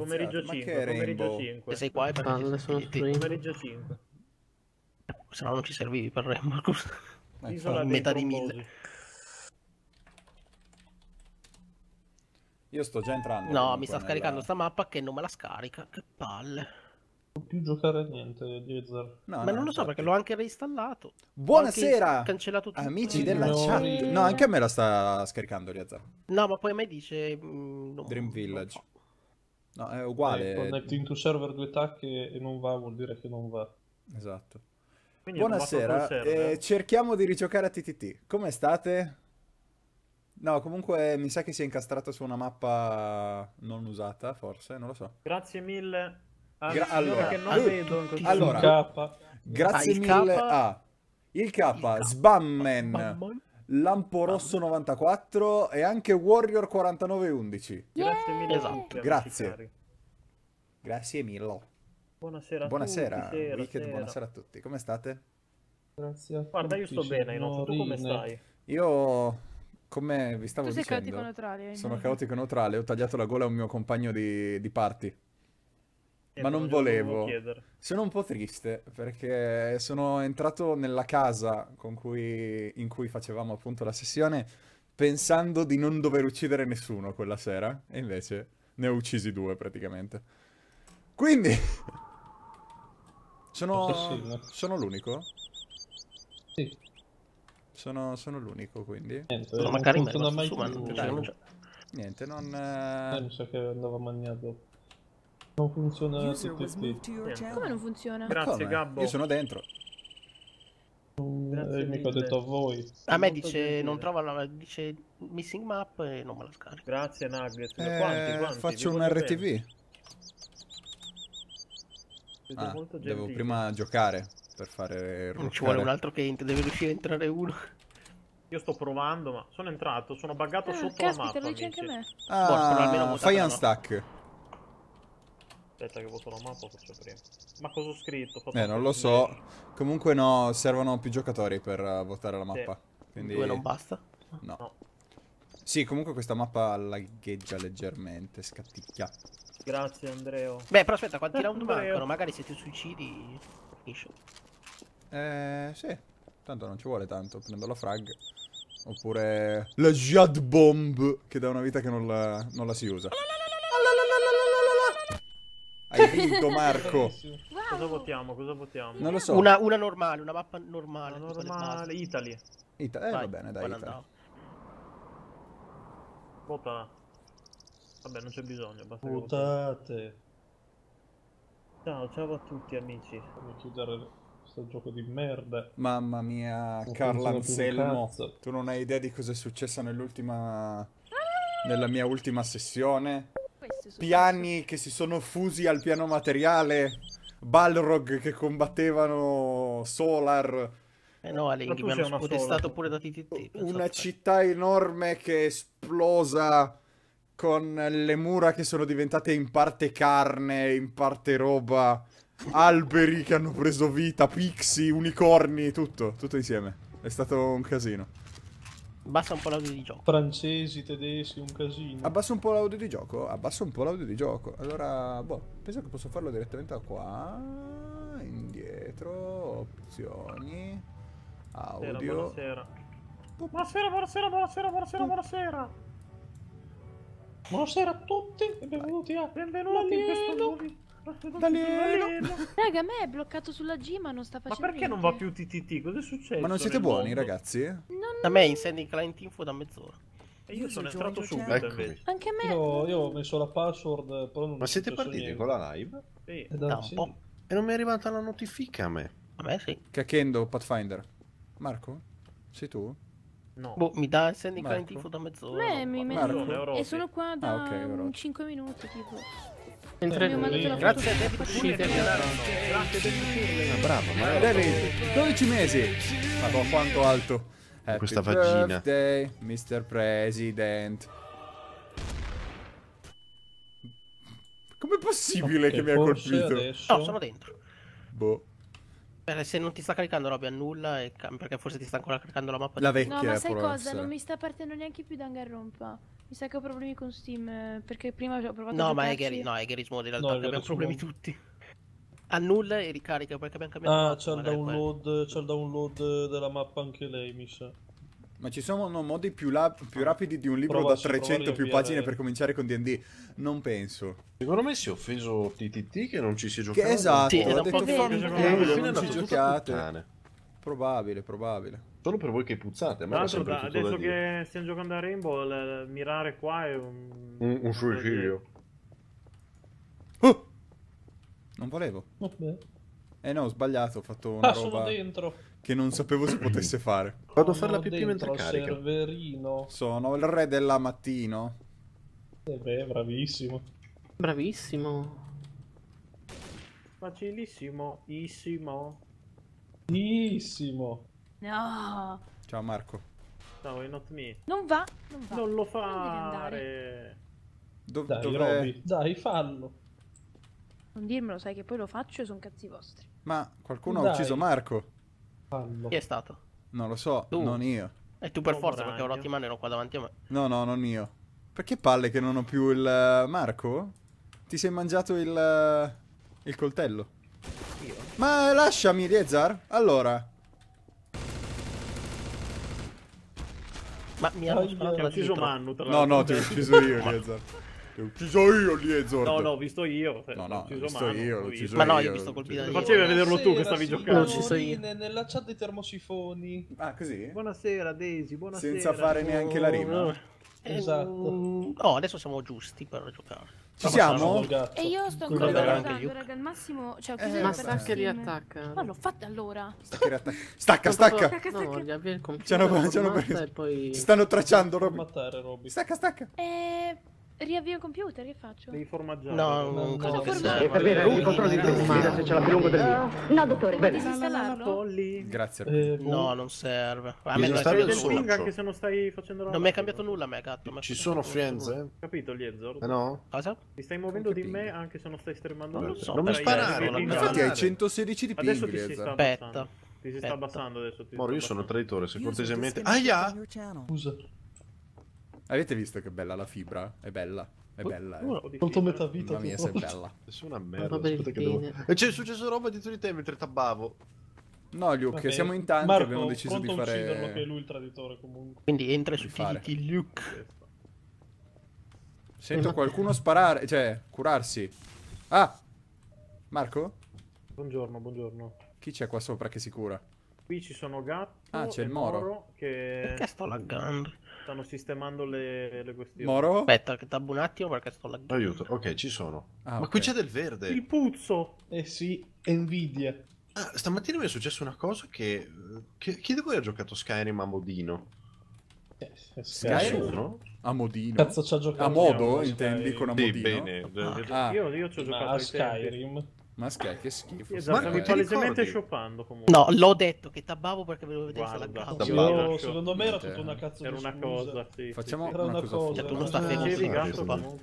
Pomeriggio Ma 5, che pomeriggio Rainbow? 5. Se sei qua è perché Palle, ci sono. Pomeriggio 5. Se no non ci servivi per Rainbow, scusa. Eh, Isola metà di mille. Io sto già entrando. No, mi sta nella- scaricando sta mappa che non me la scarica. Che palle. Non più giocare a niente, Liezer. No, Ma no, non lo so infatti. perché l'ho anche reinstallato. Buonasera! Cancellato tutto. Amici Sì, della signori. chat. No, anche a me la sta scaricando Riazza. No, ma poi a me dice... mm, no, Dream non Village. No, è Eh, uguale. connecting to server due tacche e non va, vuol dire che non va. Esatto. Quindi Buonasera, server. eh, cerchiamo di rigiocare a TTT. Come state? No, comunque mi sa che si è incastrato su una mappa non usata, forse, non lo so. Grazie mille. al Gra- signore allora, che non allora, vedo allora. K. Grazie Ah, il mille K- a il K, il K- Sbamman, Mamma- Lampo Rosso 94 e anche Warrior 4911. Grazie mille. a Esatto. Grazie. Grazie mille. Buonasera a Buonasera, tutti. Sera, Wicked, sera. buonasera a tutti. Come state? Grazie a Guarda, io sto bene. Tu come stai? Io, come vi stavo Tu sei dicendo, caotico neutrale. sono caotico neutrale, ho tagliato la gola a un mio compagno di, di party. Eh, Ma non volevo. Sono un po' triste perché sono entrato nella casa con cui- in cui facevamo appunto la sessione pensando di non dover uccidere nessuno quella sera e invece ne ho uccisi due praticamente. Quindi sono, sono l'unico? Sì, Sono, sono l'unico quindi. niente, No, non magari me funziona lo mai più. non Eh, c'è. Niente, non... mi eh, sa che andava mangiato. Non funziona tutti. Come non funziona? Grazie, come? Gabbo. Io sono dentro. Grazie Eh, mica ho detto a voi. A me dice non trova la... dice missing map e non me la scarica. Grazie, Nuggets. Eh, quanti, quanti? faccio Vi un RTV. Ah, molto devo prima giocare per fare Non ci vuole un altro che ent- deve riuscire a entrare uno. Io sto provando, ma sono entrato, sono buggato Ah, sotto la caspita, mappa, lo dice anche a amici. me. Ah, votatela, fai no? unstack. Aspetta che voto la mappa, faccio prima. Ma cosa ho scritto? Fatto Eh, non lo so. mail. Comunque no, servono più giocatori per eh, votare la mappa. Quindi Due non basta. no. No. Sì, comunque questa mappa lagheggia leggermente, scatticchia. Grazie, Andreo. Beh, però aspetta, quanti round Andrea. mancano? Magari se ti suicidi finisce. Eh, sì. Tanto non ci vuole tanto, prendo la frag. Oppure la Jad Bomb, che da una vita che non la, non la si usa. Hai vinto, Marco. Cosa votiamo? Cosa votiamo? Non lo so. Una, una normale, una mappa normale. le normale. Italy. Ita- eh, Vai, va bene, dai. buona Italy. andata. Vota. Vabbè, non c'è bisogno, basta. Votate. Ciao, ciao a tutti, amici. Fammi chiudere questo gioco di merda. Mamma mia, Non Carl funziona più un Anselmo, tu non hai idea di cosa è successo nell'ultima... nella mia ultima sessione. Piani che si sono fusi al piano materiale, Balrog che combattevano Solar, Eh no, Alenghi, mi hanno una spodestato sola. pure da TTT. una città enorme che è esplosa con le mura che sono diventate in parte carne, in parte roba, alberi che hanno preso vita, pixie, unicorni, tutto, tutto insieme. È stato un casino. Basta un po' l'audio di gioco. Francesi, tedeschi, un casino. Abbasso un po' l'audio di gioco? Abbasso un po' l'audio di gioco. Allora, boh, penso che posso farlo direttamente da qua. Indietro, opzioni, audio. buonasera. Buonasera, buonasera, buonasera, buonasera, buonasera. Buonasera a tutti e benvenuti a Benvenuti in questo nuovo... L'alieno. Raga, a me è bloccato sulla G ma non sta Ma facendo perché non va più TTT? Cos'è successo? Ma non siete buoni, mondo? ragazzi? A me in sending client info da mezz'ora. E io sono User entrato subito. Eccomi. invece. Anche a me. Io, io ho messo la password, però non Ma è siete partiti niente. con la live? Sì. Eh, dai, Da un sì. po'. E non mi è arrivata la notifica a me. A me sì. Cacchendo, Pathfinder. Marco? Sei tu? No. Boh, mi dà il sending Marco? client info da mezz'ora. me mi Euroti. E sono qua da Ah, ok, ora. 5 minuti tipo. Mentre Mi ha mandato la Grazie a di Uscite. Grazie. Ah, bravo, ma David, 12 mesi! Madonna, quanto alto! Happy questa vagina. birthday, Mr. President. Com'è possibile che mi ha colpito? adesso No, sono dentro. Boh, Eh, se non ti sta caricando Robby annulla e perché forse ti sta ancora caricando la mappa. la di- vecchia No, ma sai cosa? essere. Non mi sta partendo neanche più Danganronpa. Mi sa che ho problemi con Steam, eh, perché prima ho provato a No, ma è giocarci. Gary, no, è Gary's Mode in realtà, No, abbiamo problemi Mode. tutti. Annulla e ricarica perché abbiamo cambiato Ah, c'è il download, c'è il download della mappa anche lei, mi sa. Ma ci sono modi più, la- più rapidi di un libro Prova da sicuro a 300 più pagine per cominciare con D&D? Non penso. Secondo me si è offeso TTT che non ci si Che giocava. esatto, Sì, è un detto po' che- che è non ci giocate. Probabile, probabile. Solo per voi che puzzate, a me Tra era l'altro, sempre da- adesso da che stiamo giocando a Rainbow, il- il mirare qua è un... Un, un suicidio. Oh! Non volevo. Vabbè. Eh no, ho sbagliato, ho fatto una Ah, roba dentro. che non sapevo si potesse fare. Vado a fare la pipì mentre carica. serverino. Sono il re della mattino. Eh beh, bravissimo. Bravissimo. Facilissimo, issimo. Bellissimo. No, Ciao Marco. No, è not me. non va, non va. Non lo devi andare. fare. Do- Dai, dov'è? Roby, dai, fallo. Non dirmelo, sai che poi lo faccio e sono cazzi vostri. Ma qualcuno ha Dai. ucciso Marco? Fallo. Chi è stato? Non lo so, Tu. non io. E tu per Oh, forza perché rotti mano ero qua davanti a me. No, no, non io. Perché palle che non ho più il eh, Marco? Ti sei mangiato il eh, il coltello? Io? Ma lasciami, Liezar. Allora, Ma mi hanno Ti da ucciso. Mannu, tra no, l'altro. no, ti ho ucciso io, Liezar. Ti ho ucciso io, Liezar. No, no, ho visto io. No, ho no, ucciso ho visto Manu, io, ho l'ho ucciso Ma no, io. io ho visto colpi da Lo dietro. facevi vedere vedderlo tu che stavi giocando. Non ci so io. Nella chat dei termosifoni. Ah, così? Buonasera, Daisy, buonasera. Senza fare neanche la rima. Eh, Esatto. Oh, adesso siamo giusti per giocare. Ci siamo? E io sto ancora Luke. raga, al massimo... Cioè, ho Eh, Ma stacca e riattacca. Ma l'ho fatta allora. Stacca, riatta- stacca, stacca. Stacca, No, stacca. riavvia il computer. Ci hanno- preso. Stanno tracciando, Roby. Stacca, stacca. Eh, riavvio il computer, che faccio? Devi formaggiare. No, no, non che no. serva. Infermiera, i controlli di domicilio se ce l'ha più lungo del mio. No, dottore. Bene. Disinstallarlo? Grazie. Eh. No, non serve. A me non è cambiato nulla. ping anche se non stai facendo la Non mi è cambiato nulla, me gatto. Ci sono friends, eh? Capito, Liezor? Eh no? Cosa? Ti stai muovendo di me anche se non stai streamando. Non lo so, Non mi sparare. Infatti hai Guardate. 116 di ping, Adesso ti si sta. Aspetta. abbassando. Ti si sta abbassando adesso. Moro, io sono traditore, se cortesemente... Aia! Scusa. Avete visto che bella la fibra? È bella. È bella, eh. Un po' di Tolto fibra. metà vita. La mia sei bella. Adesso è una merda, aspetta che devo... E c'è successo roba dietro di te mentre tabbavo. No, Luke, Vabbè, siamo in tanti Marco, abbiamo deciso di ucciderlo, che è fare... lui il traditore comunque. Quindi entra su fare. TDT Luke. Sento qualcuno sparare, cioè, curarsi. Ah! Marco? Buongiorno, buongiorno. Chi c'è qua sopra che si cura? Qui ci sono Gatto Ah, c'è il Moro. che Perché sto laggando? Stanno sistemando le, le questioni. Moro? Aspetta, che tabbo un attimo perché sto laggando. Aiuto, ok, ci sono. Ah, Ma ok. qui c'è del verde. Il puzzo! Eh sì, Nvidia. Ah, stamattina mi è successa una cosa che... che... Chi di voi ha giocato Skyrim a modino? Eh, eh, Skyrim? Nessuno? A modino. Cazzo ci ha giocato. A modo, Skyrim. intendi, con a Sì, modino? bene. Ah, Io, io ci ho Ma giocato a ai tempi. Ma scherzo, che schifo. Marco, stavi ti palesemente ricordi? shoppando comunque. No, l'ho detto che tabbavo perché volevo vedere se tabbavo. Io, secondo me era tutta una cazzo Era una cosa, sì. Facciamo sì, Era una cosa cosa. Cioè, tu non sta fermo.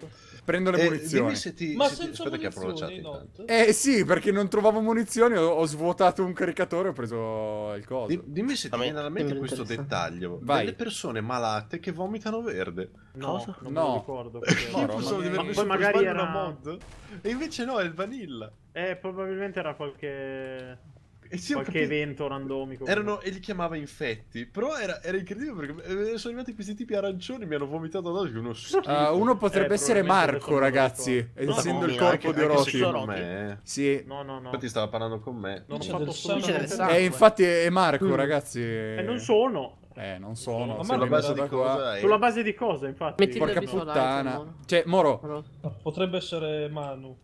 Prendo le Eh, munizioni. se ti... Ma se ti- senza la chat munizioni, intanto. not? Eh sì, perché non trovavo munizioni, ho, ho svuotato un caricatore e ho preso il coso. Di- Dimmi se ti viene alla mente questo dettaglio. Vai. Delle persone malate che vomitano verde. No, Cosa? non No. lo ricordo. Io pensavo di aver poi magari una mod. E invece no, è il vanilla. Eh, probabilmente era qualche... E sì, ho qualche capito. evento randomico. Erano, e li chiamava infetti. Però era, era incredibile perché eh, sono arrivati questi tipi arancioni mi hanno vomitato addosso. Uno schifo. Ah, uno potrebbe Eh, essere Marco, non ragazzi, essendo No, il corpo anche, di Orochi. eh. Sì. No, no, no. Infatti stava parlando con me. Non ho C'è fatto del assolutamente sangue. niente. sangue. E infatti è Marco, Mm. ragazzi. E non sono. Eh, non sono. Ma sono Sulla base di cosa è? Sulla base di cosa, infatti? Metti il Porca puttana. Moro. Cioè, Moro, Potrebbe essere Manu.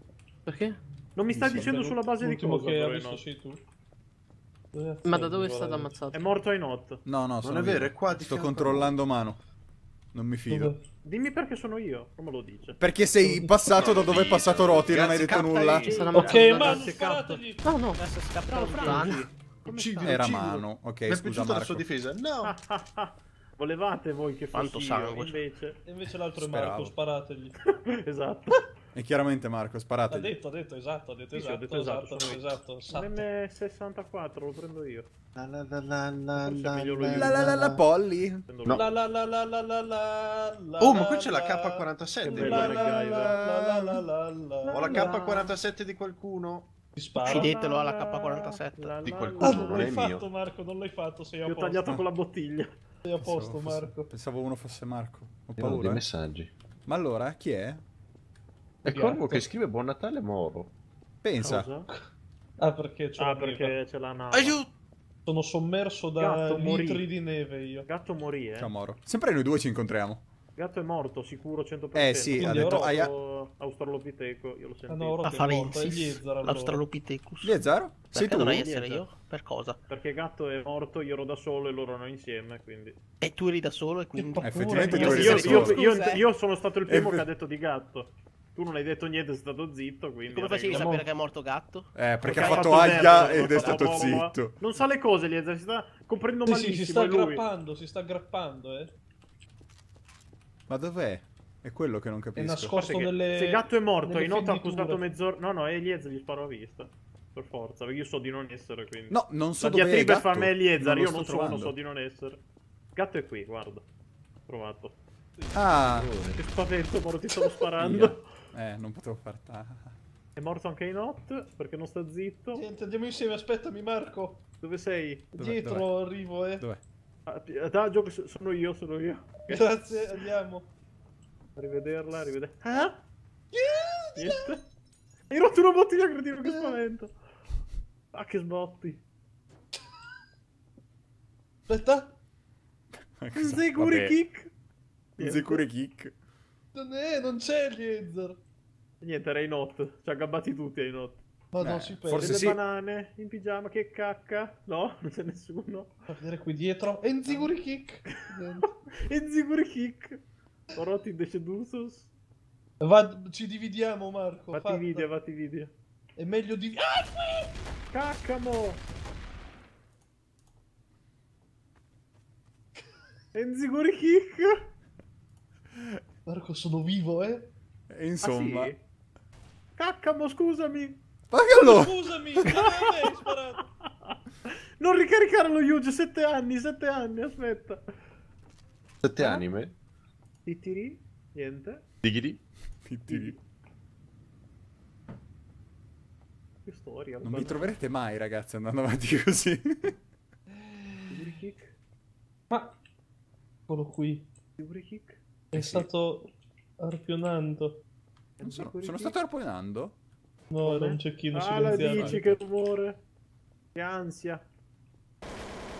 Perché? Non mi sta Sì, dicendo sulla base di cosa, che ha però, visto no. sei tu. Ma da dove è stato È ammazzato? morto ai not. no, no, sono è vero, è qua di Sto controllando mano. Non mi fido. Dove? Dimmi perché sono io. Non me lo dice. Perché sei passato da dove è passato Roti e non hai detto nulla? lì. Ci sono Ok, sparategli. No, no. Adesso scappa Ciao, un Franci. Uccidilo, Era mano. Ok, Mi è scusa piaciuta la Marco. sua difesa. No! Volevate voi che Quanto fossi sangue. io, invece. E invece l'altro è. Marco, sparategli. esatto. E chiaramente Marco, Ha sparate. detto, ha detto, esatto, ha detto sì, esatto, detto esatto, esatto, esatto, esatto. Un M64 lo prendo io. La la la la la la la. La la la. Prendo No. La la la la la la la la Oh, ma qui c'è la la- K47. Che bello, La la la la la la la Ho la la- K47 di qualcuno. Uccidetelo alla K47. La, Di qualcuno, Ah, non non l'hai fatto mio. Marco, non l'hai fatto, sei a Ti ho posto. tagliato con la bottiglia. Sei a posto Marco. Pensavo uno fosse Marco. Ho dei paura. eh. messaggi. Ma allora, chi è? È Corvo che scrive Buon Natale Moro. Pensa. Cosa? Ah, perché c'ho Ah, perché c'è la nave. Aiuto! Sono sommerso da litri di neve io. Gatto morì, eh. Ciao Moro. Sempre noi due ci incontriamo. Gatto è morto, sicuro 100%. Eh, sì, ha detto, aia- Australopiteco, io l'ho Ah sentito. no, ora A che è morto, è Falensis, Liezer allora. l'Australopithecus. Liezaro? Sei tu? dovrei essere io? Per cosa? Perché Gatto è morto, io ero da solo e loro erano insieme, quindi... E tu eri da solo e quindi... Effettivamente io- tu Io, eri io- da io- solo. io- eh. io sono stato il primo che ha detto di gatto. Tu non hai detto niente, sei stato zitto, quindi... Come facevi a sapere che è morto gatto? Eh, perché ha hai fatto merda, aglia ed è ha stato fatto bomba. zitto. Non sa le cose, si sta comprendo Sì, malissimo, sì, si sta è aggrappando, si sta aggrappando, eh. Ma dov'è? È quello che non È capisco. nascosto Guarda che nelle Se Gatto è morto nelle e Inota ha fenditure. accusato mezz'ora... No, no, è Eliezer, gli sparo a vista. Per forza, perché io so di non essere, quindi... No, non so dove è gatto. fa me Eliezer, lo io non so, trovando. non so di non essere. Gatto è qui, guarda. Trovato. Ah, Che spavento, Moro, ti stavo sparando. Eh, non potevo far ta- È morto anche Inot, perché non sta zitto. Niente, andiamo insieme, aspettami Marco. Dove sei? Dov'è, Dietro dov'è? arrivo, eh. Dov'è? Ah, so- sono io, sono io. Grazie, andiamo. Rivederla, rivederla. Ah? Niente. Hai rotto una bottiglia, cretino, che spavento. Ah, che sbotti. Aspetta. Vabbè. kick. Niente. Sicuri kick. Non, è, non c'è Liezer. Niente, era Inot. Ci ha gabbati tutti a Inot. Ma Beh, non si perde. forse Delle sì. banane in pigiama, che cacca. No, non c'è nessuno. A vedere qui dietro. Enziguri kick. Niente. E Ziguri kick. Orotti decedusos. Va, ci dividiamo, Marco. Fatti fatta. video, fatti video. È meglio di... Ah! Caccamo! Enziguri kick! Marco, sono vivo, eh. E insomma... Ah, sì? Caccamo, scusami! Pagalo! Scusami, non hai sparato. Non ricaricare lo Yuge, 7 anni, 7 anni, aspetta. Sette Ah? anime. Titiri? Niente. Digiri. Che storia. Non mi troverete mai, ragazzi, andando avanti così. Ma... Eccolo qui. Kick? È Eh sì. stato arpionando. Sono, sono stato arpoinando? No, era un cecchino Ah, la dici, che rumore. Che ansia.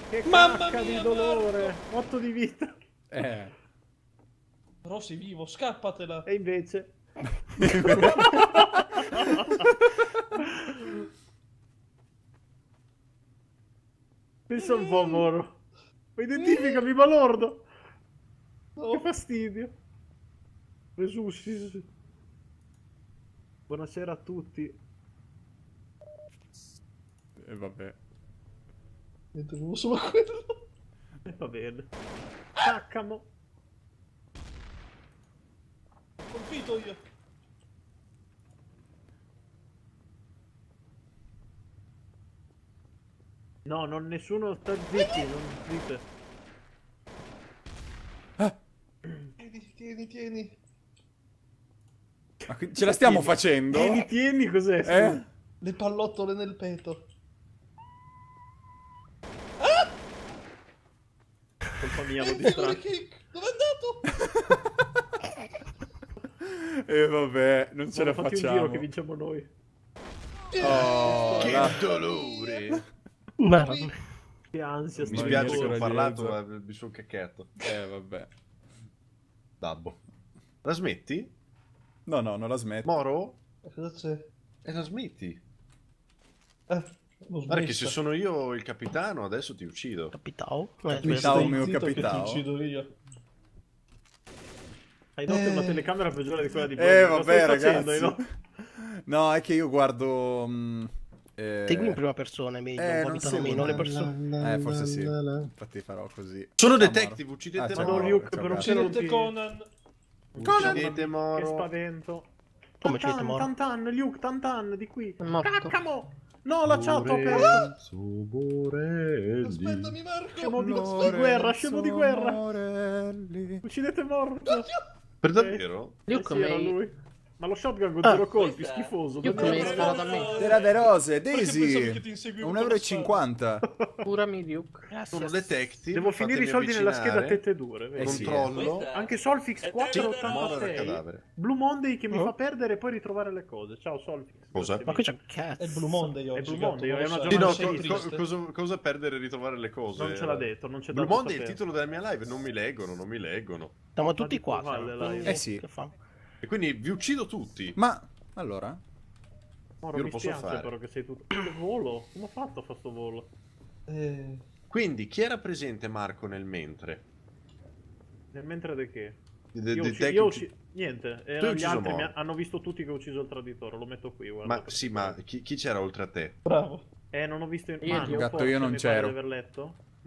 Che Mamma cacca mia, di dolore. 8 di vita. Eh. Però sei vivo, scappatela. E invece... Pensa un po', Moro. Ma identificami, ma lordo. Che fastidio. Resuscis. Buonasera a tutti. E vabbè. Niente, avevo solo quello. E va bene. Caccamo. Ho colpito io. No, non nessuno sta zitti, non dite. Tieni, tieni, tieni. Ma ce la stiamo facendo? Tieni, tieni, cos'è? Eh? Le pallottole nel peto. Colpa mia, l'ho Enziguri distratto. Dove è andato? E vabbè, non ce la Fatti un facciamo. giro che vinciamo noi. Oh, Che la- dolore. Mamma Che ansia. Mi spiace che ho parlato, ma mi sono caccato. Eh, vabbè. Dabbo. La smetti? No, no, non la smetto. Moro? Cosa c'è? E la smetti? L'ho Guarda che se sono io il capitano, adesso ti uccido. Capitao? Capitao. Eh, Stai mio zitto che capitao. Ti uccido io. Hai dato Eh. una telecamera peggiore di quella di Eh, Bobby. Cosa vabbè, stai facendo, ragazzi. Ino? No, è che io guardo... mm, eh, Segui in prima persona è meglio, Eh, non vomitano meno le no. persone. Eh, forse sì. Infatti farò così. Sono detective, Moro. uccidete Ah, Moro. Luke, ciao, per un cazzo. cielo Uccidete ti- Conan. Uccidete Che Moro. spavento. Come ci siete Tantan, Luke, Tantan, di qui. Caccamo! No, la chat ho aperto. Lorenzo Borelli. Aspettami Marco! Scemo di, di guerra, scemo di guerra. Uccidete morto. Per davvero? Luke, Eh sì. Ma lo shotgun con Ah. zero colpi, schifoso. Davvero. mi hai sparato a me. Della De Rose, Daisy. ti inseguivo 1,50 euro. Curami, Luke. Sono Grazie. detective. Devo finire i soldi nella scheda avvicinare. tette dure. Eh sì, Controllo. Anche Solfix Mora 486. da cadavere. Blue Monday che mi Oh. fa perdere e poi ritrovare le cose. Ciao Solfix. Cosa? Ma qui c'è un cazzo. È il Blue Monday oggi. È Blue Monday, è una. Sì, no, giornata sei co- cosa, cosa perdere e ritrovare le cose? Non ce l'ha detto, non c'è Blue Monday è il titolo della mia live, non mi leggono, non mi leggono. Siamo tutti qua. Eh sì. Che fa? E quindi vi uccido tutti. Ma, allora? Moro, Io lo mi posso fare. però che sei tutto... Che volo? Come ho fatto a fare sto volo? Eh, Quindi, chi era presente Marco nel mentre? Nel mentre di che? De- Io, de- ucci- te che io ucci- ucci- Niente, hai erano gli altri mi hanno visto tutti che ho ucciso il traditore, lo metto qui, guarda. Ma sì, ma chi, chi c'era oltre a te? bravo. Eh, non ho visto in Io- Manu, Gatto, io non c'ero.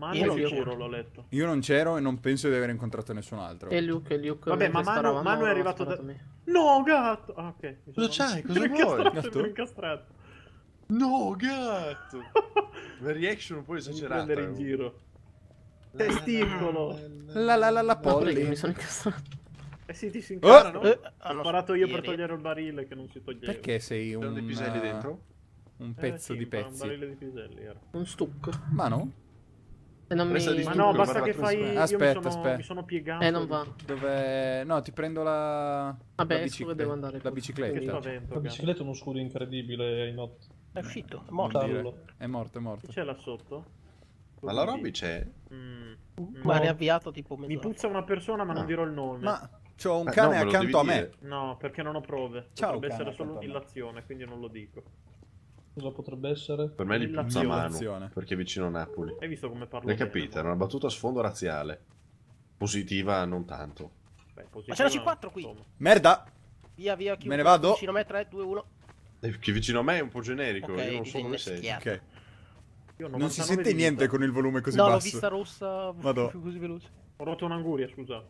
Ma Io non sicuro c'ero. l'ho letto. Io non c'ero e non penso di aver incontrato nessun altro. E Luke, e Luke. Vabbè, ma Manu- Manu è arrivato da- me. No, gatto! Ah, ok. mi Cosa c'hai? Cosa mi vuoi? Gatto? mi incastrato. No, gatto! La reaction un po' Mi esagerata. prendere in giro. Testicolo! La la la la polli. mi sono incastrato. Eh sì, ti si incarano. Eh, Ho sparato io per togliere il barile che non si toglieva. Perché sei C'erano un... dei piselli dentro? Un Eh, pezzo sì, di Un pezzi. barile di piselli era. Un stucco. Ma no? Non mi... Di Ma no, basta che fai... io Aspetta, mi sono, aspetta. mi sono piegato. Eh, non va. Dove... No, ti prendo la... Vabbè, la che devo andare La. Che bicicletta. spavento, La bicicletta è uno scuro incredibile in notte. È uscito, è morto. È morto, è morto. c'è là sotto? Ma la Robby c'è? Mm. Ma ha No, riavviato tipo Mi mezz'ora. puzza una persona ma non Ah. dirò il nome. Ma c'ho un Eh, cane no, accanto a me. dire. No, perché non ho prove. Ciao, Potrebbe essere solo un'illazione, quindi non lo dico. Cosa potrebbe essere? Per me li puzza a mano, Illazione. perché è vicino a Napoli. Hai visto come parlo? L'hai capita? Era no? una battuta a sfondo razziale. Positiva non tanto. Beh, Ma c'è la positiva, C4 qui. insomma. Merda! Via, via, chiudo. Me ne vado. Vicino a me, 3, 2, 1. Eh, Che vicino a me è un po' generico, Ok, io non so dove sei. Ok. Non si 99 sente di niente con il volume così No, l'ho basso. vista rossa. Madò. Così veloce. Ho rotto un'anguria, scusa.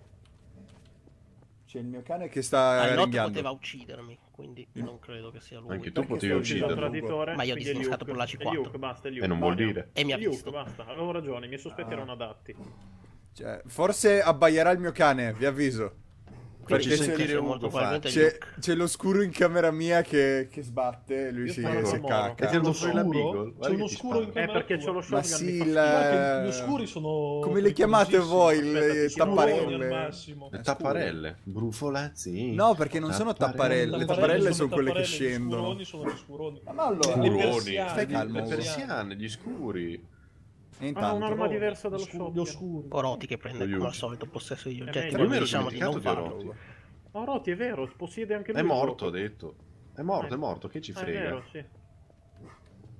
C'è il mio cane che Ah, sta il notte ringhiando. poteva uccidermi, quindi non credo che sia lui. Anche tu Perché potevi traditore. Ma io ho Luke. con la C4. È Luke, basta, Luke. E non vuol dire. E mi ha Luke, visto. basta. Avevo ragione, i miei sospetti erano adatti. Cioè, forse abbaierà il mio cane, vi avviso. C'è- sia sentire molto Ugo C'è, c'è l'oscuro in camera mia che, che sbatte e lui Io si, si cacca. la. C'è guarda un che ti oscuro in spara. Eh, camera perché c'ho lo tua. Ma shotgun. sì, che Gli oscuri sono... Come le chiamate voi, Aspetta, le tapparelle? Le tapparelle. Brufolazzi. No, perché non sono tapparelle. Le tapparelle sono quelle che scendono. Gli scuroni sono gli scuroni. Ma allora, Le Scuroni. persiane, Stai le calmo, Le Ugo. persiane, gli scuri. E Ah, intanto... un'arma diversa dallo. Gli oscuri. Oroti che prende come al solito possesso degli Eh, oggetti. mi Noi diciamo di non di farlo. Oroti. Roti, è vero, possiede anche lui. È morto, ho detto. È morto, Eh. è morto, che ci Ah, è vero, frega. sì.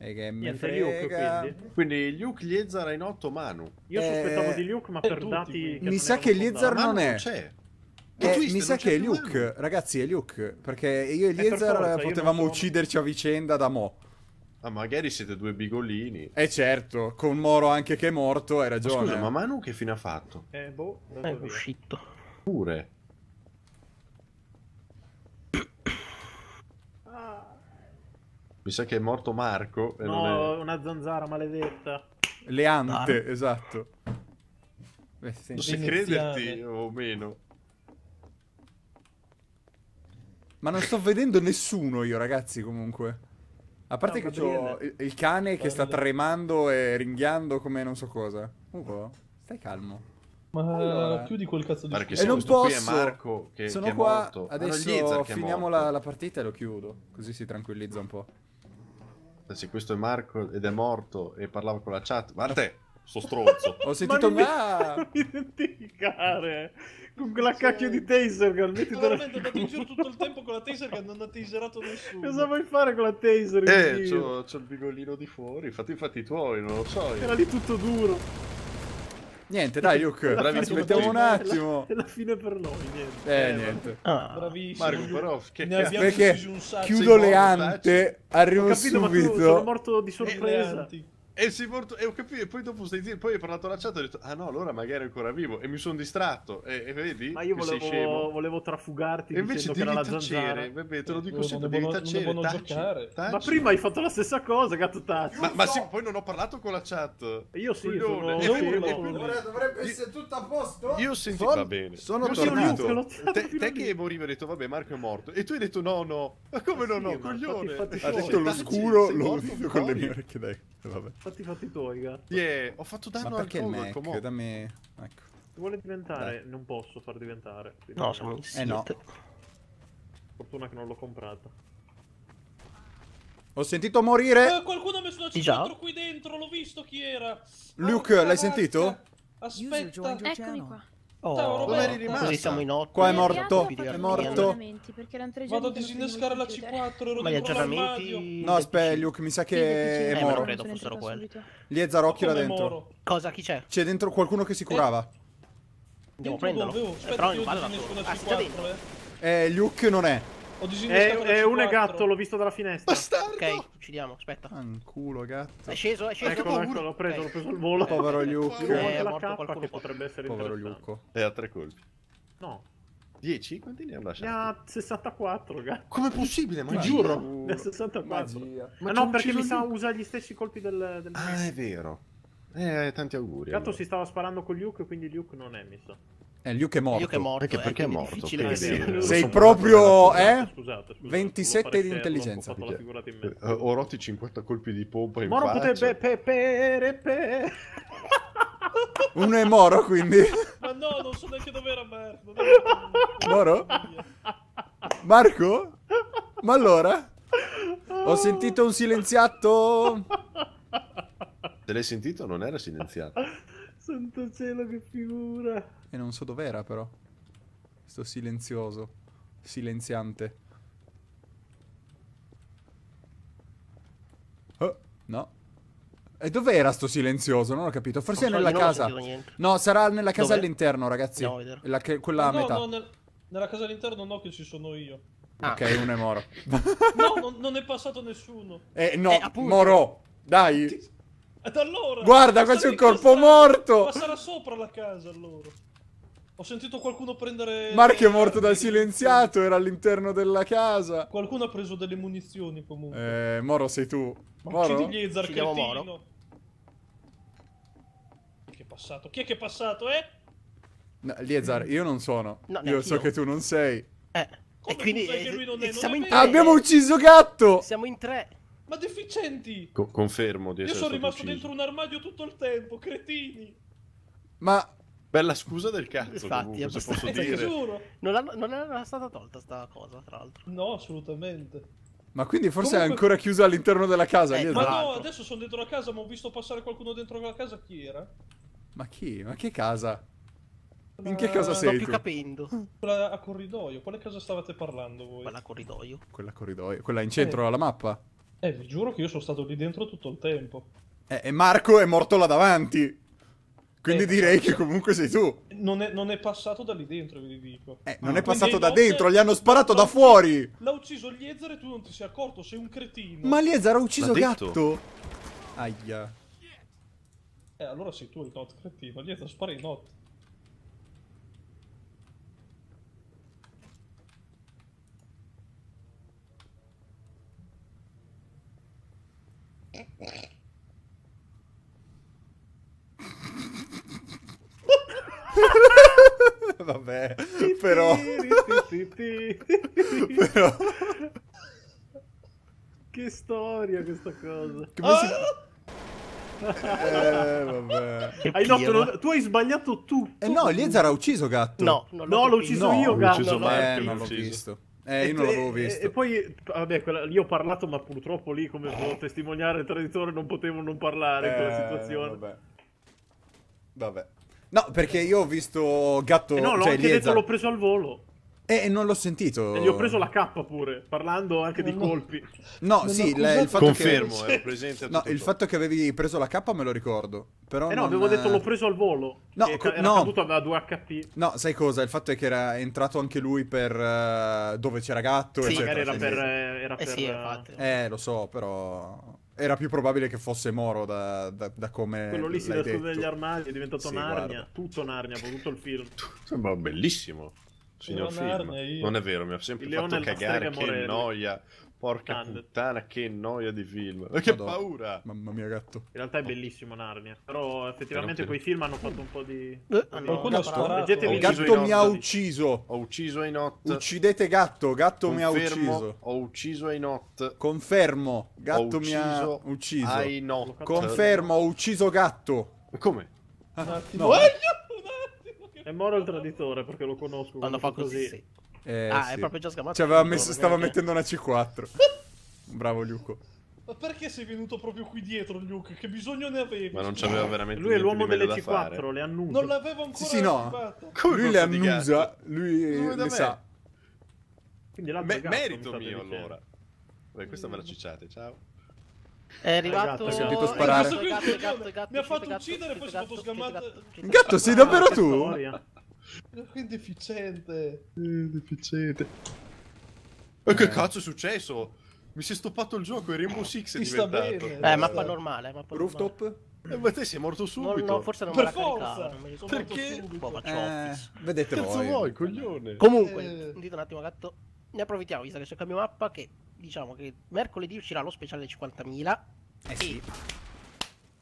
E che me Niente, Luke, frega. quindi. Quindi Luke Liezar in 8 Manu. Io Eh, sospettavo di Luke, ma eh, per tutti, dati Mi sa che Liezar non è. c'è. Eh, Twist, mi sa che è Luke, Manu. ragazzi, è Luke. Perché io e Liezar potevamo ucciderci a vicenda da mo. Ah, magari siete due bigolini. E certo, con Moro anche che è morto, hai Ma ragione. scusa, ma Manu che fine ha fatto? Eh, boh, È via. uscito. Pure. Mi sa che è morto Marco e No, non una zanzara maledetta. Le ante, esatto. Beh, è... Non se Veneziane. crederti o meno. Ma non sto vedendo nessuno io, ragazzi, comunque. A parte No, che c'ho il, il cane che sta tremando e ringhiando come non so cosa. Ugo, stai calmo. Ma Allora. chiudi quel cazzo di che E non questo qui è posso. Marco che, Sono che è qua, morto. Ah, adesso è finiamo morto. la, la partita e lo chiudo. Così si tranquillizza un po'. Se questo è Marco ed è morto e parlava con la chat. Guarda te, sto stronzo. Ho Ma sentito non mi, ah! non mi identificare con quella cacchio di taser gun. Mettitela Veramente è andato in giro tutto il tempo con la taser che non ha taserato nessuno. Cosa vuoi fare con la taser? eh, c'ho, c'ho il bigolino di fuori. Fatti i fatti tuoi, non lo so. io. Era lì tutto duro. Niente, dai, Luke. Bravi Aspettiamo un attimo. È la fine per noi, niente. Eh, Eh, niente. Ah, Bravissimo. Marco, però, che ne abbiamo Perché un sacco. chiudo le ante, Ho arrivo capito, ma tu subito. sono morto di Eh, sorpresa. anti. E sei morto, e ho capito, e poi dopo stai zitto, poi hai parlato alla chat e ho detto, ah no, allora magari è ancora vivo, e mi sono distratto, e, e vedi? Ma io volevo, scemo. volevo trafugarti E invece dicendo che era devi la zanzara. tacere, vabbè, te lo dico Non sempre, devi non tacere, taci, giocare. taci. Ma prima hai fatto la stessa cosa, gatto taci. Ma, ma sì, poi non ho parlato con la chat. Io sì, sono E poi- e poi- Dovrebbe essere tutto a posto. Io ho sentito, Son- va bene. Sono Io ho tornato. tirato te, te che morivi hai detto, vabbè, Marco è morto. E tu hai detto, no, no. Ma come no, no, coglione. Ha detto l'oscuro, l'ho morto, udito con le mie orecchie, dai. Vabbè. Fatti i fatti tuoi, gatto. Yeah, ho fatto Ma danno perché il al Mac? come- Dammi... Ecco. Se vuole diventare, non posso far diventare. No, siamo in Eh no. Fortuna che non l'ho comprata. Ho sentito morire. Eh, qualcuno ha messo una? C4 qui dentro, l'ho visto chi era. Luke, Porca l'hai sentito? Aspetta. Eccomi qua. Oh, Ciao. Dove eri rimasta? Così siamo in otto. Qua è morto, è morto. Vado a disinnescare la prendevo il computer. C4, ero Ma gli aggiornamenti... No, aspetta, Luke, mi sa che è Moro. Moro. credo fossero quelli. subito. Liezar, occhio là dentro. Cosa? Chi c'è? C'è dentro qualcuno che si curava. Andiamo a prenderlo. Eh, però non vale solo. una Ah, sta C4, dentro. eh. Eh, Luke non è. Ho È, disinnescato la è un C4. gatto, l'ho visto dalla finestra. Bastardo! Ok, uccidiamo, aspetta. Fanculo, gatto. È sceso, è sceso. Ecco, ecco, l'ho preso, Ok. l'ho preso al volo. Povero ho Luke. Eh, è morto qualcuno che potrebbe essere Povero. Luke. E a tre colpi. No, 10? Quanti ne ha ne lasciati? ha 64, gatto. Com'è possibile? Ma giuro, ne ha 64. magia. Ma Ah no, perché mi sa usa gli stessi colpi del... del... Ah, è vero. Eh, tanti auguri. Gatto allora. si stava sparando con Luke, quindi Luke non è, mi sa. Eh, Luke è morto. Che è morto. Perché- eh, perché è quindi morto? Sei proprio, Scusate, eh? Scusate, scusate. 27 volevo fare di intelligenza. Ho fatto la figurata in Eh, mezzo. Ho rotti 50 colpi di pompa in Moro faccia. potrebbe pe, pe. Uno è Moro, quindi. Ma no, non so neanche dove era Mert. non era- Moro? Marco? Ma allora? Ho sentito un silenziato. Se l'hai sentito non era silenziato. Santo cielo, che figura. E non so dov'era, però. Sto silenzioso. Silenziante. Oh, no. E dov'era sto silenzioso? Non ho capito. Forse è Non so, nella casa. No, sarà nella casa Dove? all'interno, ragazzi. A vedere. La che- quella a no, metà. no, nel- nella casa all'interno no che ci sono io. Ah. Ok, uno è Moro. No, non, non è passato nessuno. eh, no, Eh, appunto. Moro. Dai. Ed allora? Guarda, qua c'è un corpo morto. Ma sarà sopra la casa allora. Ho sentito qualcuno prendere... Marco è morto dal silenziato, era all'interno della casa. Qualcuno ha preso delle munizioni comunque. Eh, Moro sei tu. Ma Moro? uccidi Liezar, Uccidiamo cretino. Moro. Chi è che è passato? Chi è che è passato, eh? No, Liezar, io non sono. No, io so che tu non sei. Eh. Come e quindi tu sai che eh, lui non è? Non siamo è tre. Abbiamo ucciso gatto! Siamo in tre. Ma deficienti! Co- confermo di Io essere sono stato rimasto ucciso. dentro un armadio tutto il tempo, cretini! Ma Bella scusa del cazzo, Infatti, comunque, se posso Eh, dire. giuro! Non, non era stata tolta sta cosa, tra l'altro. No, assolutamente. Ma quindi forse è Comunque- ancora chiuso all'interno della casa, Eh. Ma no, adesso sono dentro la casa, ma ho visto passare qualcuno dentro la casa. Chi era? Ma chi? Ma che casa? In che Eh, casa Non sto sei più tu? capendo. Quella a corridoio. Quale casa stavate parlando voi? Quella corridoio. Quella corridoio, quella in centro alla mappa. Eh, vi giuro che io sono stato lì dentro tutto il tempo. Eh, e Marco è morto là davanti. Quindi Eh, direi che comunque sei tu. Non è, non è passato da lì dentro, vi dico. Eh, non Ah. è passato Quindi da dentro, gli hanno sparato da fuori. L'ha ucciso Liezar e tu non ti sei accorto, sei un cretino. Ma Liezar ha ucciso gatto. Aia. Eh, allora sei tu il not cretino. Liezar spara i not. Vabbè, però... però... Che storia questa cosa. Come si... Eh, vabbè. Che Hai, no, pirla. tu, non- tu hai sbagliato tutto. Eh no, Liezar ha ucciso gatto. No, non No, l'ho ucciso No, io, l'ho gatto. ucciso no. Marco, Eh, l'ho non l'ho ucciso. visto. Eh, io non l'avevo E- visto. E, poi, vabbè, quella- lì ho parlato, ma purtroppo lì, come può testimoniare il traditore, non potevo non parlare in quella Eh, situazione. Vabbè. Vabbè. No, perché io ho visto gatto, E no, l'ho cioè anche detto, l'ho preso al volo. Eh, non l'ho sentito. E gli ho preso la K pure, parlando anche di colpi. No, Non sì, la- il fatto Confermo, che... ero presente No, tutto il fatto che avevi preso la K me lo ricordo. Però Eh no, non- avevo detto l'ho preso al volo. No, co- era no. caduto, aveva 2 HP. No, sai cosa? Il fatto è che era entrato anche lui per eh, dove c'era gatto, Sì, eccetera. Magari era per... eh, Era Eh per sì, eh, infatti. Eh, lo so, però... era più probabile che fosse Moro da, da, da come Quello lì si l'hai nasconde detto. negli armadi, è diventato Sì, Narnia. guarda. Tutto Narnia, tutto il film. Sembra bellissimo. Signor film. Io. Non è vero, mi ha sempre Il leone fatto cagare. Che Morelli. noia. Porca Grande. puttana, che noia di film. Che Madonna. paura. Mamma mia, gatto. In realtà è bellissimo Narnia. Però effettivamente quei film hanno fatto un po' di... Eh, hanno- qualcuno ha sparato. Il Gatto mi ha ucciso. Ho ucciso Einot. Uccidete gatto, gatto mi ha ucciso. Ho ucciso Einot. Confermo, gatto mi ha ucciso ucciso. Einot. Confermo, ho ucciso gatto. Come? Attimo. No. Eh, che- È Moro il traditore perché lo conosco. Quando fa così, sì. Eh, ah, sì. è proprio già scamato. Ci aveva messo, Perché- stava mettendo una C4. Bravo Luco. Ma perché sei venuto proprio qui dietro, Luke? Che bisogno ne avevi? Ma non c'aveva veramente Lui è l'uomo delle da fare. C4, le annuncia. Non l'avevo ancora Sì, sì, no. Lui le annusa, lui le me. sa. Quindi Me- gatto, mi merito mio dicendo. allora. Beh, questa me la cicciate, ciao. È arrivato. ho sentito sparare. gatto, gatto, gatto, gatto, Mi ha fatto uccidere e poi si è fatto gatto, sei davvero tu? Che deficiente. deficiente. E che cazzo è successo? Mi si è stoppato il gioco e Rainbow Six è Ti sta diventato. bene. Eh, mappa normale, mappa normale. Rooftop? Eh, ma te sei morto No, subito. no, forse non Per me forza. non. Sono Perché? faccio Eh, vedete Cazzo voi. vuoi, coglione? Comunque, Eh. dite un attimo, gatto. Ne approfittiamo, visto che c'è il cambio mappa, che diciamo che mercoledì uscirà lo speciale 50.000. Eh sì.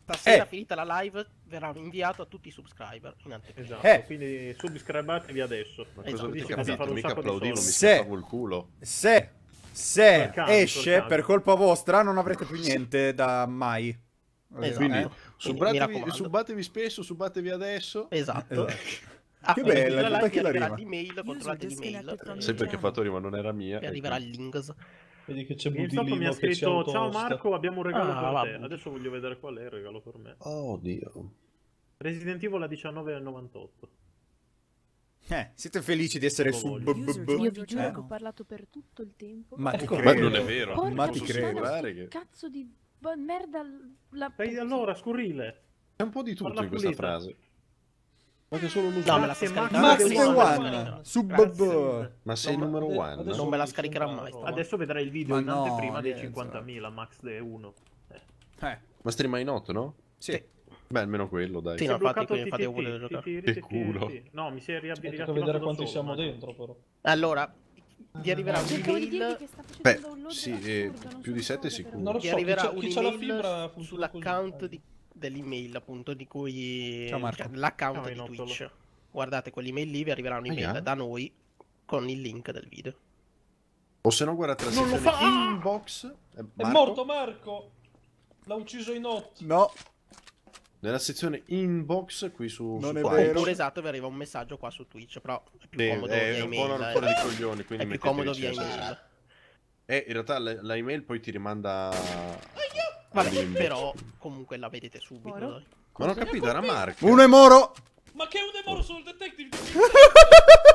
Stasera, Eh. finita la live, verrà inviato a tutti i subscriber in anteprima. Esatto, Eh. quindi subscribatevi adesso. Ma Esatto. cosa Così avete capito? Mica sacco di applaudivo, mi. Se- il culo. Se, se caso, esce per colpa vostra non avrete più niente da mai. Esatto. Quindi, Eh. subatevi, spesso, subatevi adesso. Esatto. Esatto. Ah, Che bella, la che la rima. l'email, controllate l'email. perché ha fatto rima, non era mia. E arriverà il quindi- link. Vedi che c'è GameStop mi Budilino ha scritto Ciao. Marco, abbiamo un regalo Ah, per te. Adesso voglio vedere qual è il regalo per me. Oh Dio. Resident Evil a 19,98. Eh, siete felici di essere su voglio. BBB? Io vi giuro Eh? che ho parlato per tutto il tempo. Ma ti Ecco, Ma non è vero, Porca Ma ti credo. che... Cazzo di merda. La... Allora, scurrile. C'è un po' di tutto Parla in questa pulita. frase. Ma che solo l'uso. No, me la Grazie, Max. the. One, su Grazie. BBB. Ma sei il numero one? Non me la scaricherà mai. Adesso vedrai il video in anteprima dei Lorenzo. 50.000 Max de 1. Eh, Ma streama in 8, no? sì. Beh, almeno quello, dai. Sì, no, infatti, io TTT, volevo giocare. Che culo. No, mi si è riab- Tocca riattivato vedere quanti siamo dentro, però. Allora, vi arriverà che sta facendo Beh, un sì, eh, più di sette cosa, sicuro. però. Non lo Vi so, chi arriverà c'ha- chi c'ha la fibra un'email funziona sull'account così. di- dell'email, appunto, di cui. Cioè, l'account Ciao, di. Twitch. Guardate quell'email lì, vi arriverà un'email Ah, yeah? da noi con il link del video. O se no guardate la Non lo sezione fa! inbox. Eh, È Marco? morto Marco! L'ha ucciso in otto. No, Nella sezione inbox qui su, Non su è Twitch. vero. Oppure esatto, vi arriva un messaggio qua su Twitch, però è più Sì, comodo è via un po' una email. eh. di coglioni, quindi È più comodo via email. E in realtà la, la email poi ti rimanda... Vabbè, però comunque la vedete subito. Dai. Ma non ho capito, era Mark. uno è Moro. Ma che è un demoro sul detective?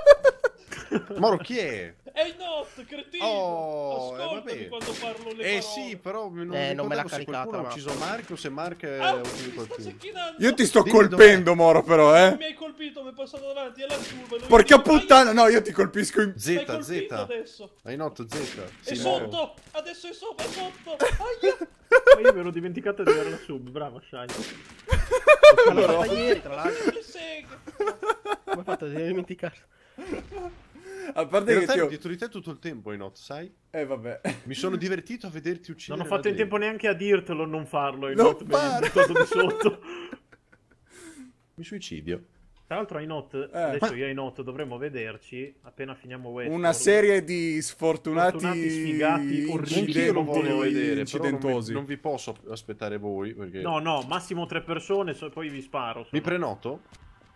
Moro chi è? È in not, cretino! Oh, eh, Ascoltami vabbè. quando parlo le Eh parole. sì, però non, Eh, non me l'ha ha ma- ucciso Mark o se Mark Ah, qualcuno. secchinando! Io ti sto Dimmi colpendo, Moro, però, eh. Mi hai colpito, mi è passato davanti, è la curva. non Porca io- puttana, no, io ti colpisco in... Mi hai Z, colpito Z. adesso. Hai noto Z. È Sì, Moro. sotto! Adesso è sopra, è sotto! Aia! Ma io mi ero dimenticato di avere la sub, brava Shine. Ma l'ho fatta ieri, tra l'altro. Come hai fatto? Devi dimenticare. A In parte che ti ero ho... dietro di te tutto il tempo, in not, sai? Eh, vabbè. Mi sono divertito a vederti uccidere. Non ho fatto in tempo neanche a dirtelo non farlo. Il Non mi buttato di sotto. Mi suicidio. Tra l'altro, ai not, Eh. adesso io e ai not dovremmo vederci appena finiamo Westworld. Una serie di sfortunati, Sfortunati sfigati, orribili, lo volevo vedere, però non vi, incidentosi. non vi posso aspettare voi perché... No, no, massimo tre persone, so- poi vi sparo. Mi sono- prenoto?